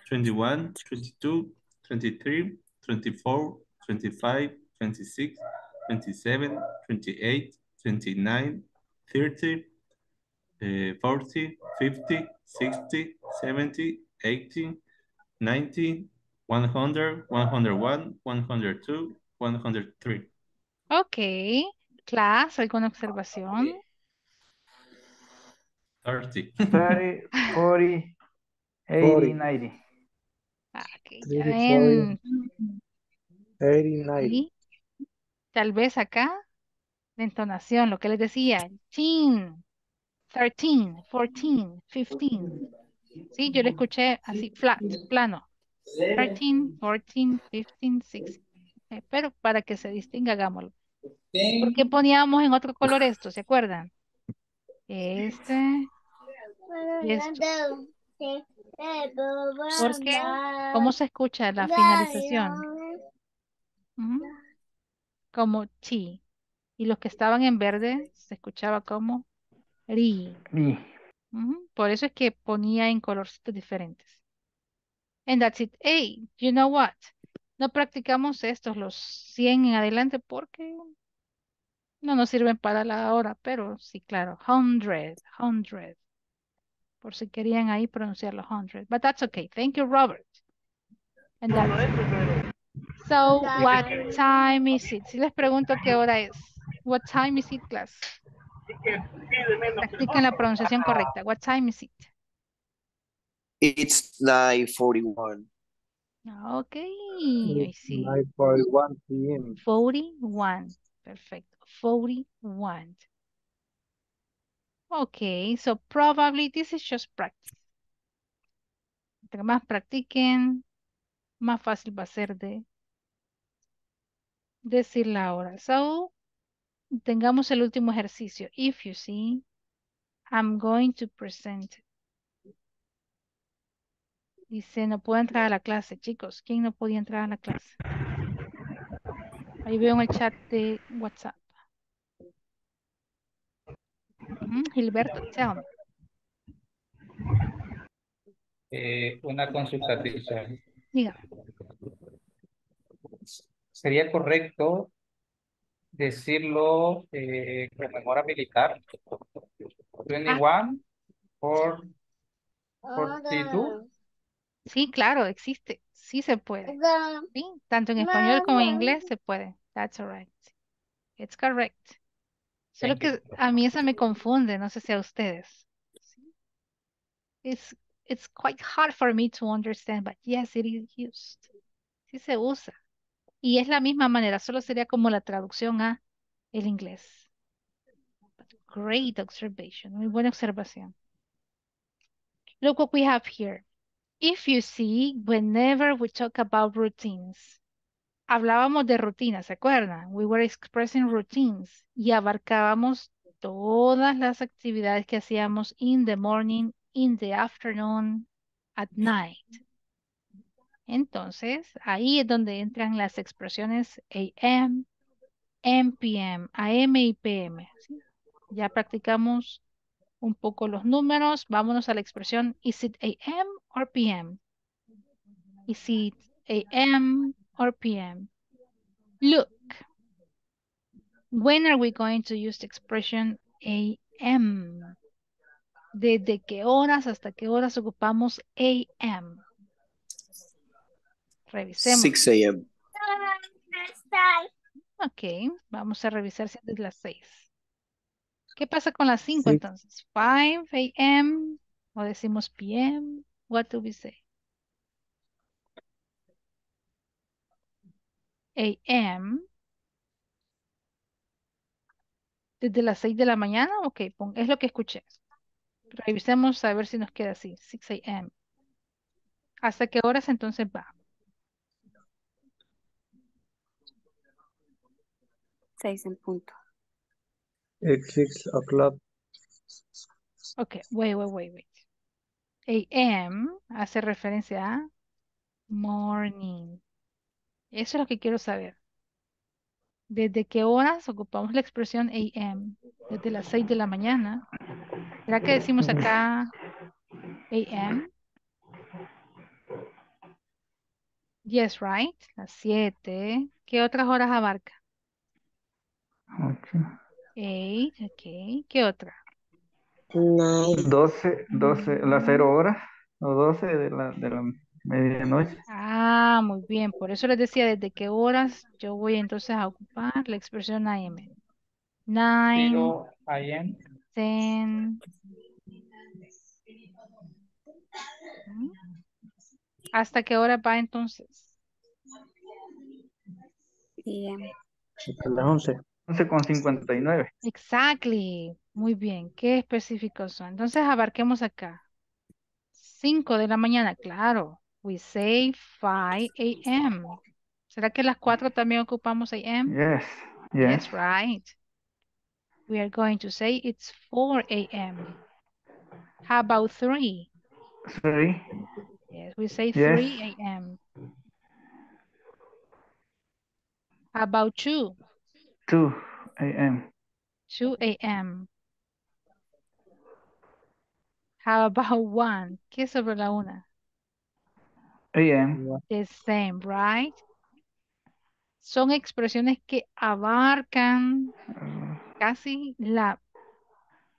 twenty-one, twenty-two, twenty-three, twenty-four, twenty-five, twenty-six, twenty-seven, twenty-eight, twenty-nine, thirty, uh, 40, 50, 60, 70, 80, 90, 100, 101, 102, 103. Ok. Class, ¿alguna observación? 30. 30, 40, 80, 40. 90. Ah, ok, ya 30, ven. 80, 90. Tal vez acá, la entonación, lo que les decía, teen, 13, 14, 15. Sí, yo lo escuché así, flat, plano. 13, 14, 15, 16. Eh, pero para que se distinga, hagámoslo. ¿Por qué poníamos en otro color esto? ¿Se acuerdan? Este, esto. Porque, ¿cómo se escucha la finalización? Ujú, Como T. Y los que estaban en verde se escuchaba como ri. Por eso es que ponía en colorcitos diferentes. And that's it. Hey, you know what? No practicamos estos, los 100 en adelante, porque no nos sirven para la hora, pero sí, claro. 100, 100. Por si querían ahí pronunciarlo 100. But that's okay. Thank you, Robert. And that's it. So, what time is it? Si les pregunto qué hora es. What time is it, class? Practiquen la pronunciación correcta. What time is it? It's 9:41. Okay, I see. 9.41 p.m. 41. Perfecto. 41. Okay, so probably this is just practice. Entre más practiquen, más fácil va a ser de decir la hora. So, tengamos el último ejercicio. If you see, I'm going to present. Dice, no puedo entrar a la clase, chicos. ¿Quién no podía entrar a la clase? Ahí veo en el chat de WhatsApp. Ujú, Gilberto, tell me. Eh, una consulta. Diga. ¿Sería correcto decirlo eh, conmemora militar? 21 por 42. Sí, claro, existe. Sí se puede. Sí, tanto en español como en inglés se puede. That's all right. It's correct. Solo que a mí esa me confunde, no sé si a ustedes. It's, it's quite hard for me to understand, but yes, it is used. Sí se usa. Y es la misma manera, solo sería como la traducción a el inglés. Great observation. Muy buena observación. Look what we have here. If you see, whenever we talk about routines, hablábamos de rutinas, ¿se acuerdan? We were expressing routines y abarcábamos todas las actividades que hacíamos in the morning, in the afternoon, at night. Entonces, ahí es donde entran las expresiones AM, MPM, AM y PM. Ya practicamos un poco los números. Vámonos a la expresión is it AM or PM? Is it AM or PM? Look. When are we going to use the expression AM? ¿Desde qué horas hasta qué horas ocupamos AM? Revisemos. 6 a.m. Ok, vamos a revisar si es de las 6. ¿Qué pasa con las 5 Sí. entonces? 5 a.m. o decimos p.m. What do we say? a.m. Desde las 6 de la mañana, ok, pon- es lo que escuché. Revisemos a ver si nos queda así, 6 a.m. ¿Hasta qué horas entonces va? Seis en punto. It's six o'clock. Ok, wait, wait, wait, wait. AM hace referencia a morning. Eso es lo que quiero saber. ¿Desde qué horas ocupamos la expresión AM? Desde las 6 de la mañana. ¿Será que decimos acá AM? Yes, right. Las 7. ¿Qué otras horas abarca? Okay. 8, ok. ¿Qué otra? Doce, doce, las cero horas o doce de la, de la medianoche. Ah, muy bien. Por eso les decía desde qué horas yo voy entonces a ocupar la expresión AM. 9, Zero AM. 10. ¿Mm? ¿Hasta qué hora va entonces? PM. Hasta las once. Once con cincuenta y nueve. Exactly. Muy bien. ¿Qué específicos son? Entonces abarquemos acá. 5 de la mañana, claro. We say 5 a.m. ¿Será que las 4 también ocupamos a.m.? Yes, Yes, yes. right. We are going to say it's 4 a.m. How about 3? Three. Yes, we say Yes. 3 a.m. How about 2? Two a.m. 2 a.m. How about 1? ¿Qué es sobre la 1? a.m. The same, right? Son expresiones que abarcan casi la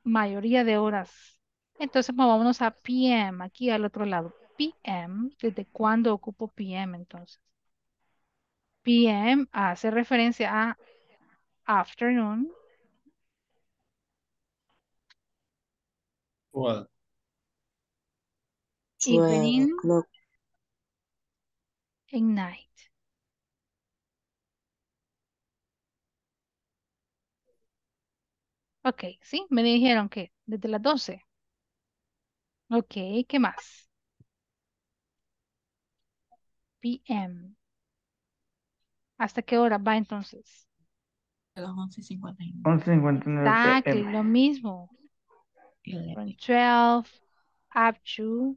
mayoría de horas. Entonces, pues, vámonos a PM, aquí al otro lado. PM, ¿desde cuándo ocupo PM entonces? PM hace referencia a afternoon, Well, evening, and night. Ok, sí, me dijeron que desde las 12. Ok, ¿qué más? PM. ¿Hasta qué hora va entonces? A las 11.59. Once cincuenta y nueve Exactly, p.m. lo mismo. From 12 up to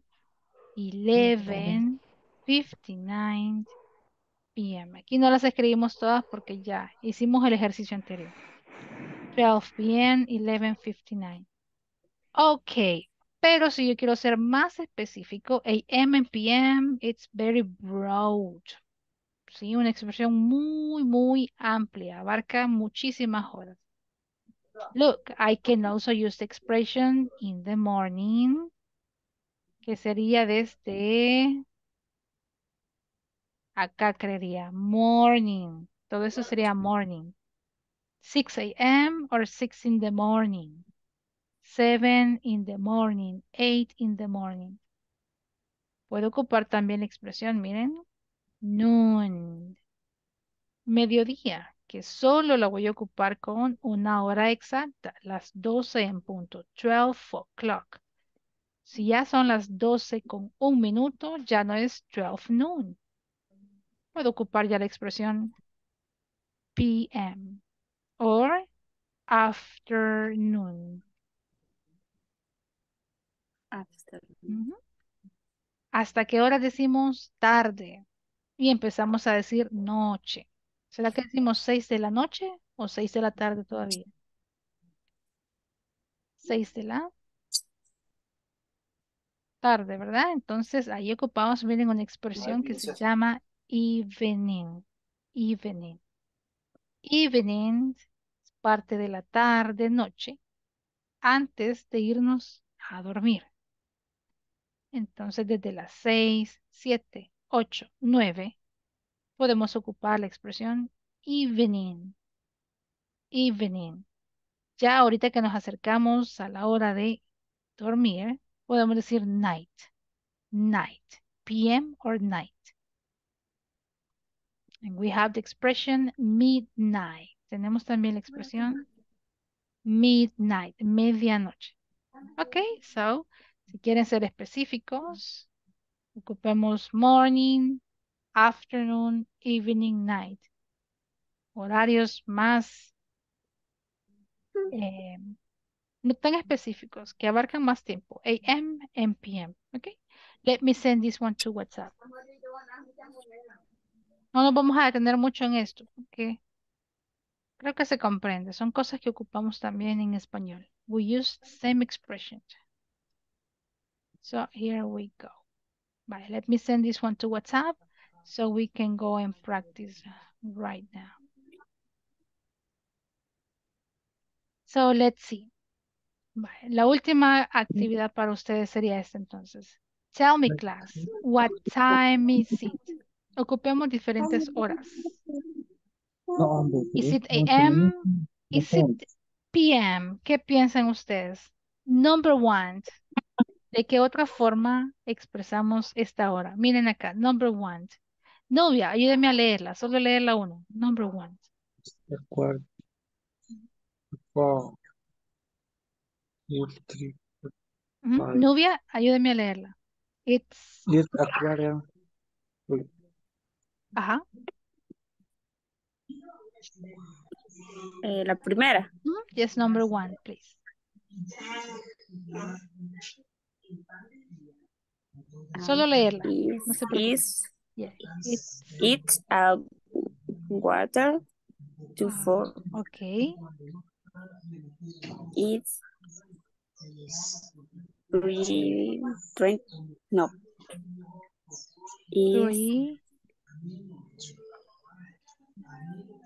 11:59 p.m. Aquí no las escribimos todas porque ya hicimos el ejercicio anterior. 12 p.m., 11:59. Ok, pero si yo quiero ser más específico, AM and PM, it's very broad. Sí, una expresión muy, muy amplia, abarca muchísimas horas. Look, I can also use the expression in the morning, que sería desde acá creería, morning. Todo eso sería morning. 6 a.m. or 6 in the morning. 7 in the morning, 8 in the morning. Puedo ocupar también la expresión, miren, noon. Mediodía. que solo la voy a ocupar con una hora exacta, las 12 en punto, 12 o'clock. Si ya son las 12 con un minuto, ya no es 12 noon. Puedo ocupar ya la expresión PM or afternoon. Ujú. ¿Hasta qué hora decimos tarde? Y empezamos a decir noche. ¿Será que decimos 6 de la noche o 6 de la tarde todavía? 6 de la tarde, ¿verdad? Entonces ahí ocupamos miren una expresión que se llama evening. Evening. Evening es parte de la tarde, noche, antes de irnos a dormir. Entonces desde las 6, 7, 8, 9 podemos ocupar la expresión evening. Evening. Ya ahorita que nos acercamos a la hora de dormir, podemos decir night. Night. PM or night. And we have the expression midnight. Tenemos también la expresión midnight, medianoche. Ok, so, si quieren ser específicos, ocupemos morning, afternoon, evening, night. Horarios más eh, no tan específicos, que abarcan más tiempo. AM and PM. Okay. Let me send this one to WhatsApp. No nos vamos a detener mucho en esto, porque creo que se comprende. Son cosas que ocupamos también en español. We use the same expression. So here we go. Bye. Let me send this one to WhatsApp so we can go and practice right now. So let's see. La última actividad para ustedes sería esta entonces. Tell me class, what time is it? Ocupemos diferentes horas. Is it AM? Is it PM? ¿Qué piensan ustedes? Number one. ¿De qué otra forma expresamos esta hora? Miren acá, number one. Novia, ayúdeme a leerla, solo leer la uno. Number one. The quarter. Four. It's three. Ujú, Five. Nubia, ayúdeme a leerla. It's, It's a quarter. ajá. Eh, la primera. Yes, number one, please. Solo leerla. Is, No se is, Yeah, It's, it's a water to four. okay. It's three, twenty, no. Is Three,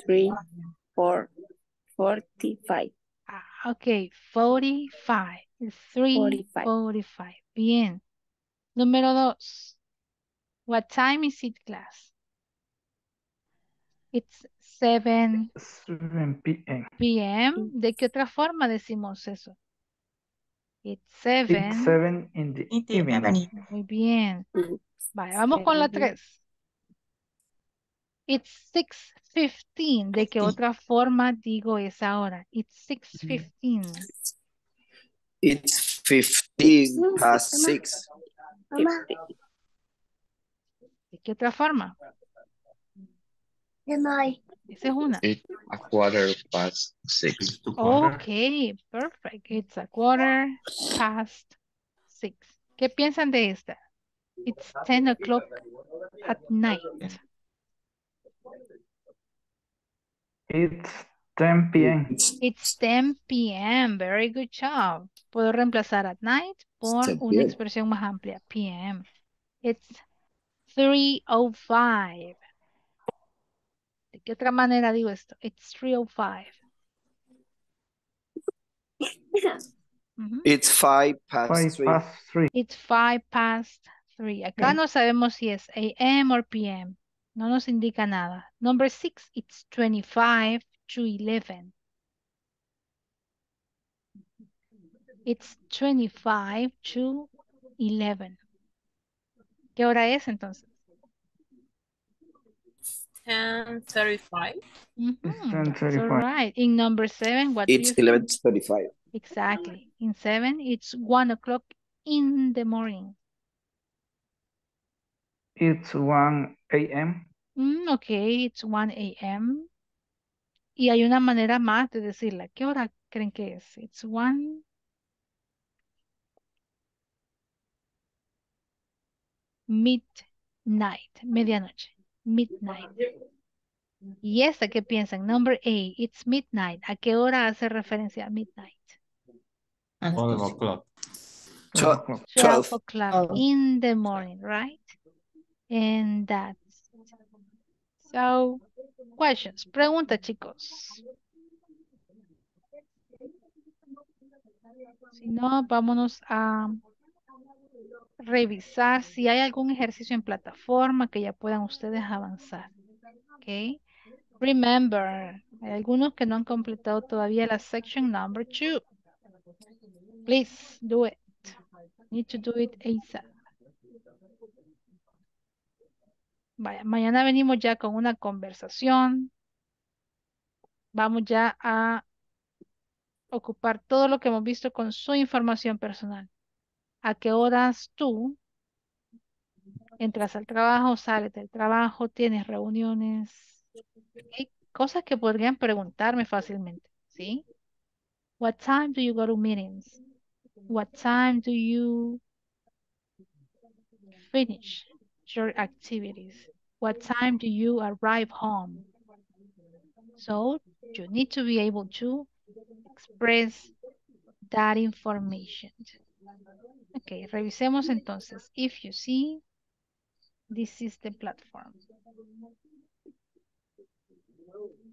three, four, forty-five. ah, okay. Forty-five. It's Three, 45. forty-five. Bien. Número dos. What time is it, class? It's seven 7 p.m. p.m. ¿De qué otra forma decimos eso? It's It's seven. 7 in the In the evening. Muy bien. It's Vale, vamos con la seven. tres. It's six fifteen. ¿De qué otra forma digo esa hora? It's six fifteen. It's 15 past 6. Fifty. ¿De qué otra forma? Esa es una. It's a quarter past six. Okay, perfect. It's a quarter past six. ¿Qué piensan de esta? It's 10 o'clock at night. It's 10 p.m. It's 10 p.m. Very good job. Puedo reemplazar at night por 10 una expresión más amplia, p.m. It's 3:05. ¿De qué otra manera digo esto? It's 3:05. Ujú. It's 5 past 5 3. past 3. It's 5 past 3. Acá no sabemos si es a.m. or p.m. No nos indica nada. Number 6, it's 25 to 11. It's 25 to 11. ¿Qué hora es entonces? 10:35. Mhm, that's 10:35. all right. In number seven, what do you It's think? 11:35. Exactly. In seven, it's one o'clock in the morning. It's 1 a.m. Mm, okay, it's 1 a.m. Y hay una manera más de decirla. ¿Qué hora creen que es? It's 1 midnight, medianoche, midnight. Y esta, ¿qué piensan? Number eight, it's midnight. ¿A qué hora hace referencia a midnight? 12 o'clock. 12 12. o'clock in the morning, right? And that's so questions. Pregunta, chicos. Si no, vámonos a revisar si hay algún ejercicio en plataforma que ya puedan ustedes avanzar. ¿Ok? Remember, hay algunos que no han completado todavía la section number two. Please do it. Need to do it ASAP. Vaya, mañana venimos ya con una conversación. Vamos ya a ocupar todo lo que hemos visto con su información personal. ¿A qué horas tú entras al trabajo, sales del trabajo, tienes reuniones? Hay cosas que podrían preguntarme fácilmente, ¿sí? What time do you go to meetings? What time do you finish your activities? What time do you arrive home? So you need to be able to express that information. Ok, revisemos entonces. If you see, this is the platform.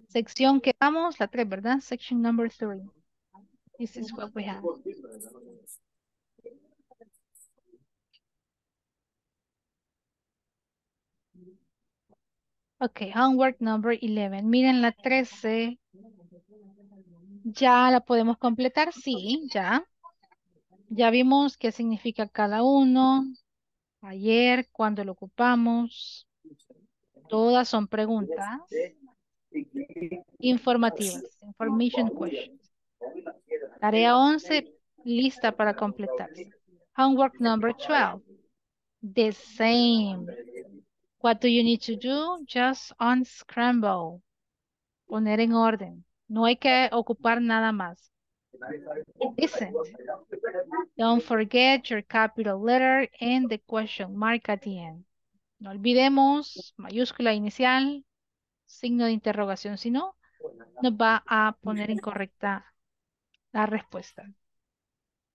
Sección que vamos, la 3, ¿verdad? Section number 3. This is what we have. Ok, homework number 11. Miren la 13. ¿Ya la podemos completar? Sí, ya. Ya vimos qué significa cada uno. Ayer, cuando lo ocupamos. Todas son preguntas informativas. Information questions. Tarea 11, lista para completarse. Homework number 12. The same. What do you need to do? Just unscramble. Poner en orden. No hay que ocupar nada más. Don't forget your capital letter and the question mark at the end. No olvidemos mayúscula inicial, signo de interrogación, si no, nos va a poner incorrecta la respuesta.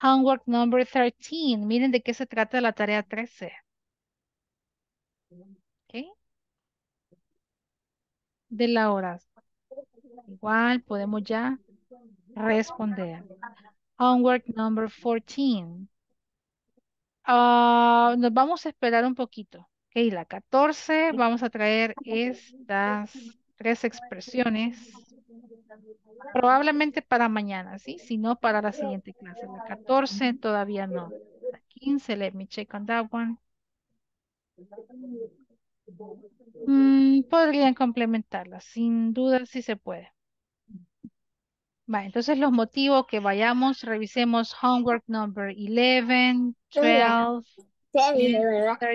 Homework number 13. Miren de qué se trata la tarea 13. ¿Ok? De la hora. Igual podemos ya responder. Homework number 14. Ah, nos vamos a esperar un poquito. Ok, la 14 vamos a traer estas tres expresiones. Probablemente para mañana, ¿sí? Si no, para la siguiente clase. La 14 todavía no. La 15, let me check on that one. Mm, podrían complementarla, sin duda sí se puede. Entonces los motivos que vayamos, revisemos homework number 11, 12, and 13.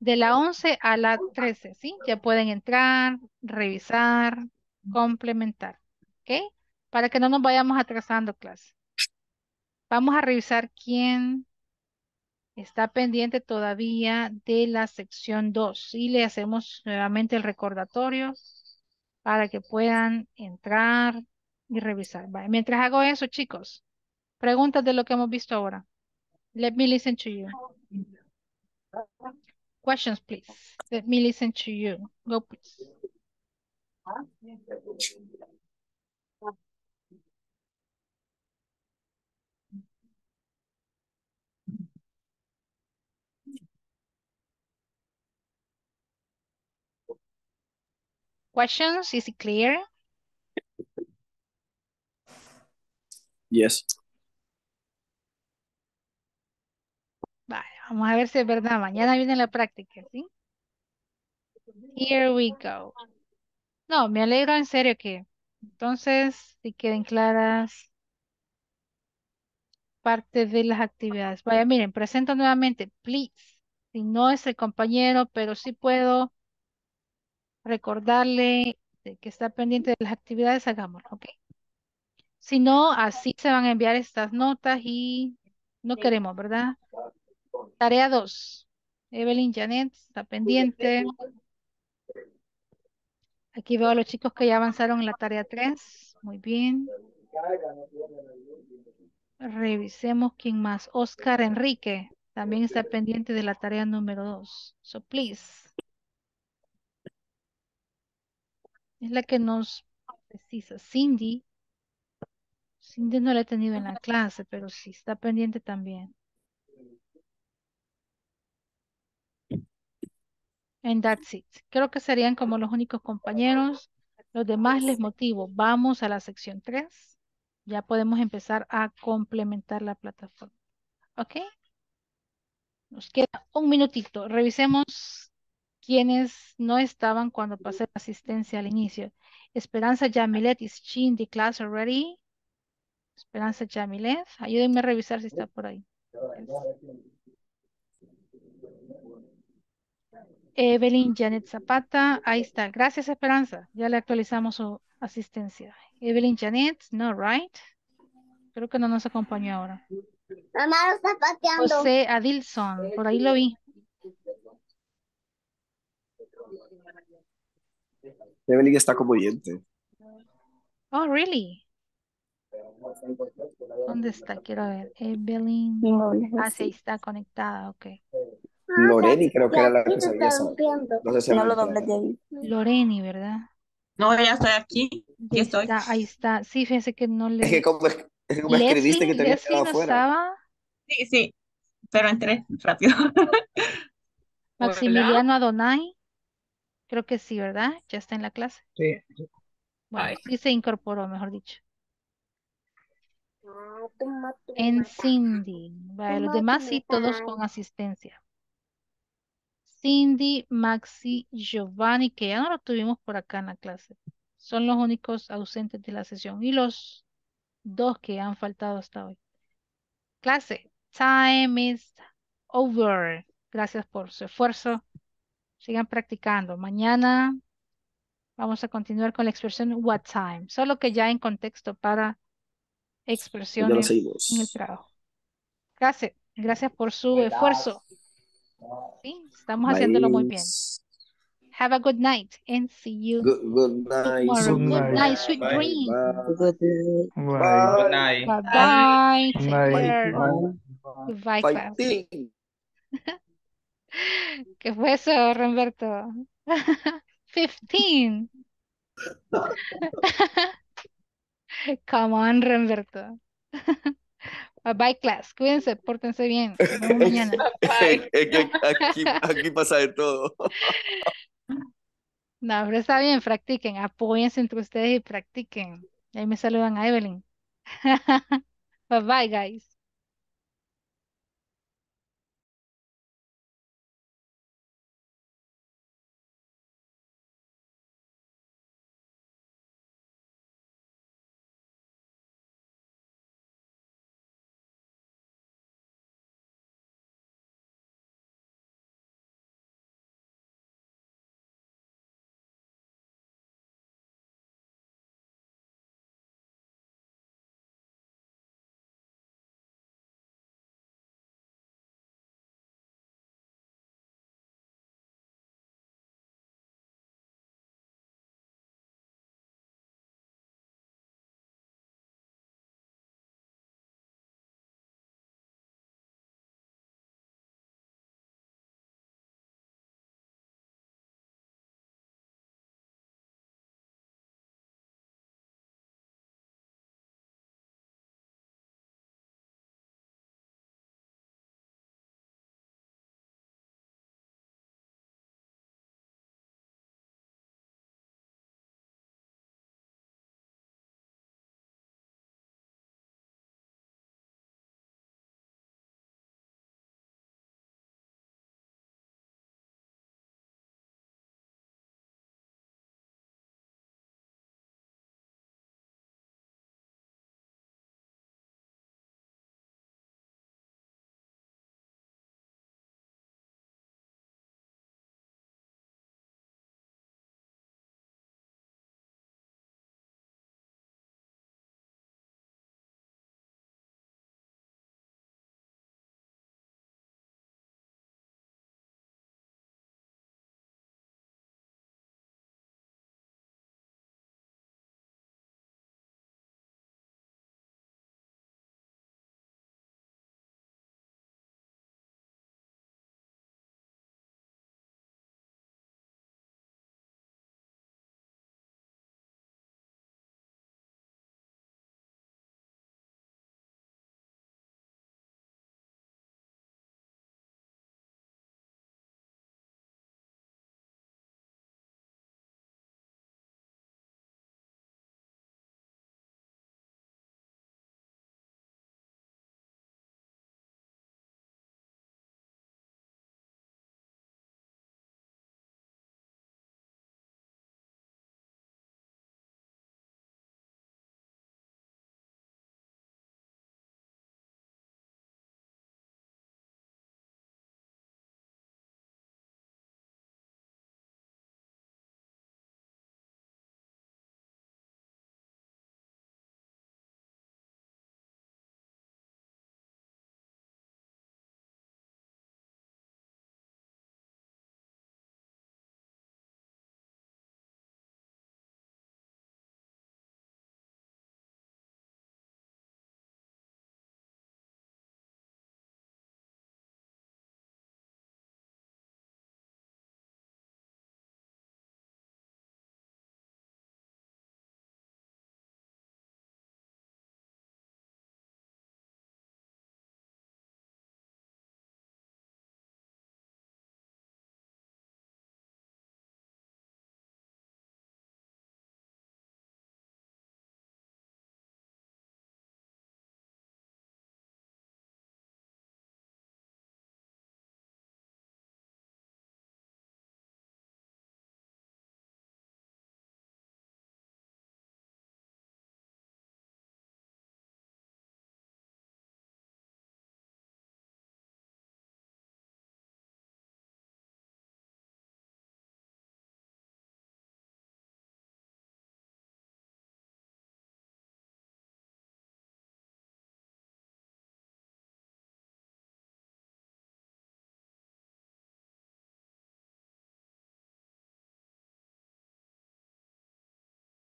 De la 11 a la 13, ¿sí? Ya pueden entrar, revisar, complementar, ¿ok? Para que no nos vayamos atrasando clase. Vamos a revisar quién está pendiente todavía de la sección 2 y le hacemos nuevamente el recordatorio para que puedan entrar y revisar. Mientras hago eso, chicos, preguntas de lo que hemos visto ahora. Let me listen to you. Questions, please. Let me listen to you. Go, please. Questions, is it clear? Yes. Vale, vamos a ver si es verdad. Mañana viene la práctica, ¿sí? Here we go. No, me alegro en serio que entonces si queden claras parte de las actividades. Vaya, miren, presento nuevamente, please. Si no es el compañero, pero sí puedo recordarle de que está pendiente de las actividades, hagámoslo, ¿ok? Si no, así se van a enviar estas notas y no queremos, ¿verdad? Tarea 2. Evelyn Janet está pendiente. Aquí veo a los chicos que ya avanzaron en la tarea 3. Muy bien. Revisemos quién más. Oscar Enrique también está pendiente de la tarea número 2. So, please. Es la que nos precisa. Cindy. Cindy no la he tenido en la clase, pero sí está pendiente también. And that's it. Creo que serían como los únicos compañeros. Los demás les motivo. Vamos a la sección 3. Ya podemos empezar a complementar la plataforma. ¿Ok? Nos queda un minutito. Revisemos quienes no estaban cuando pasé la asistencia al inicio. Esperanza Yamilet, is she in the class already? Esperanza Yamilet, ayúdenme a revisar si está por ahí. Evelyn Janet Zapata, ahí está. Gracias, Esperanza. Ya le actualizamos su asistencia. Evelyn Janet, no, right? Creo que no nos acompañó ahora. Mamá lo está pateando. José Adilson, por ahí lo vi. Evelyn está como oyente. Oh, really? ¿Dónde está? Quiero ver. Evelyn. Ah, sí, está conectada, ok. Loreni creo que era la que sabía rompiendo. No sé si No lo dobles de ahí. Loreni, ¿verdad? No, ya estoy aquí. Aquí estoy. Está, ahí está. Sí, fíjese que no le... Es que como, es que como escribiste que te había quedado no estaba. Sí, sí, pero entré rápido. Maximiliano Adonai. Creo que sí, ¿verdad? Ya está en la clase. Sí. Bueno, sí se incorporó, mejor dicho. Ah. En Cindy. Los demás sí, todos con asistencia. Cindy, Maxi, Giovanni, que ya no lo tuvimos por acá en la clase. Son los únicos ausentes de la sesión. Y los dos que han faltado hasta hoy. Clase. Time is over. Gracias por su esfuerzo. Sigan practicando. Mañana vamos a continuar con la expresión what time. Solo que ya en contexto para expresiones en el seguimos. trabajo. Gracias. Gracias por su esfuerzo. Sí, estamos haciéndolo muy bien. Have a good night and see you Good, good night. tomorrow. Good Good night. night, sweet Bye. dreams. Bye. Bye. Good night. Bye. ¿Qué fue eso, Romberto? 15. Come on, Romberto. Bye bye, class. Cuídense, pórtense bien. Nos vemos mañana. Aquí, aquí pasa de todo. No, pero está bien, practiquen. Apóyense entre ustedes y practiquen. Y ahí me saludan a Evelyn. Bye bye, guys.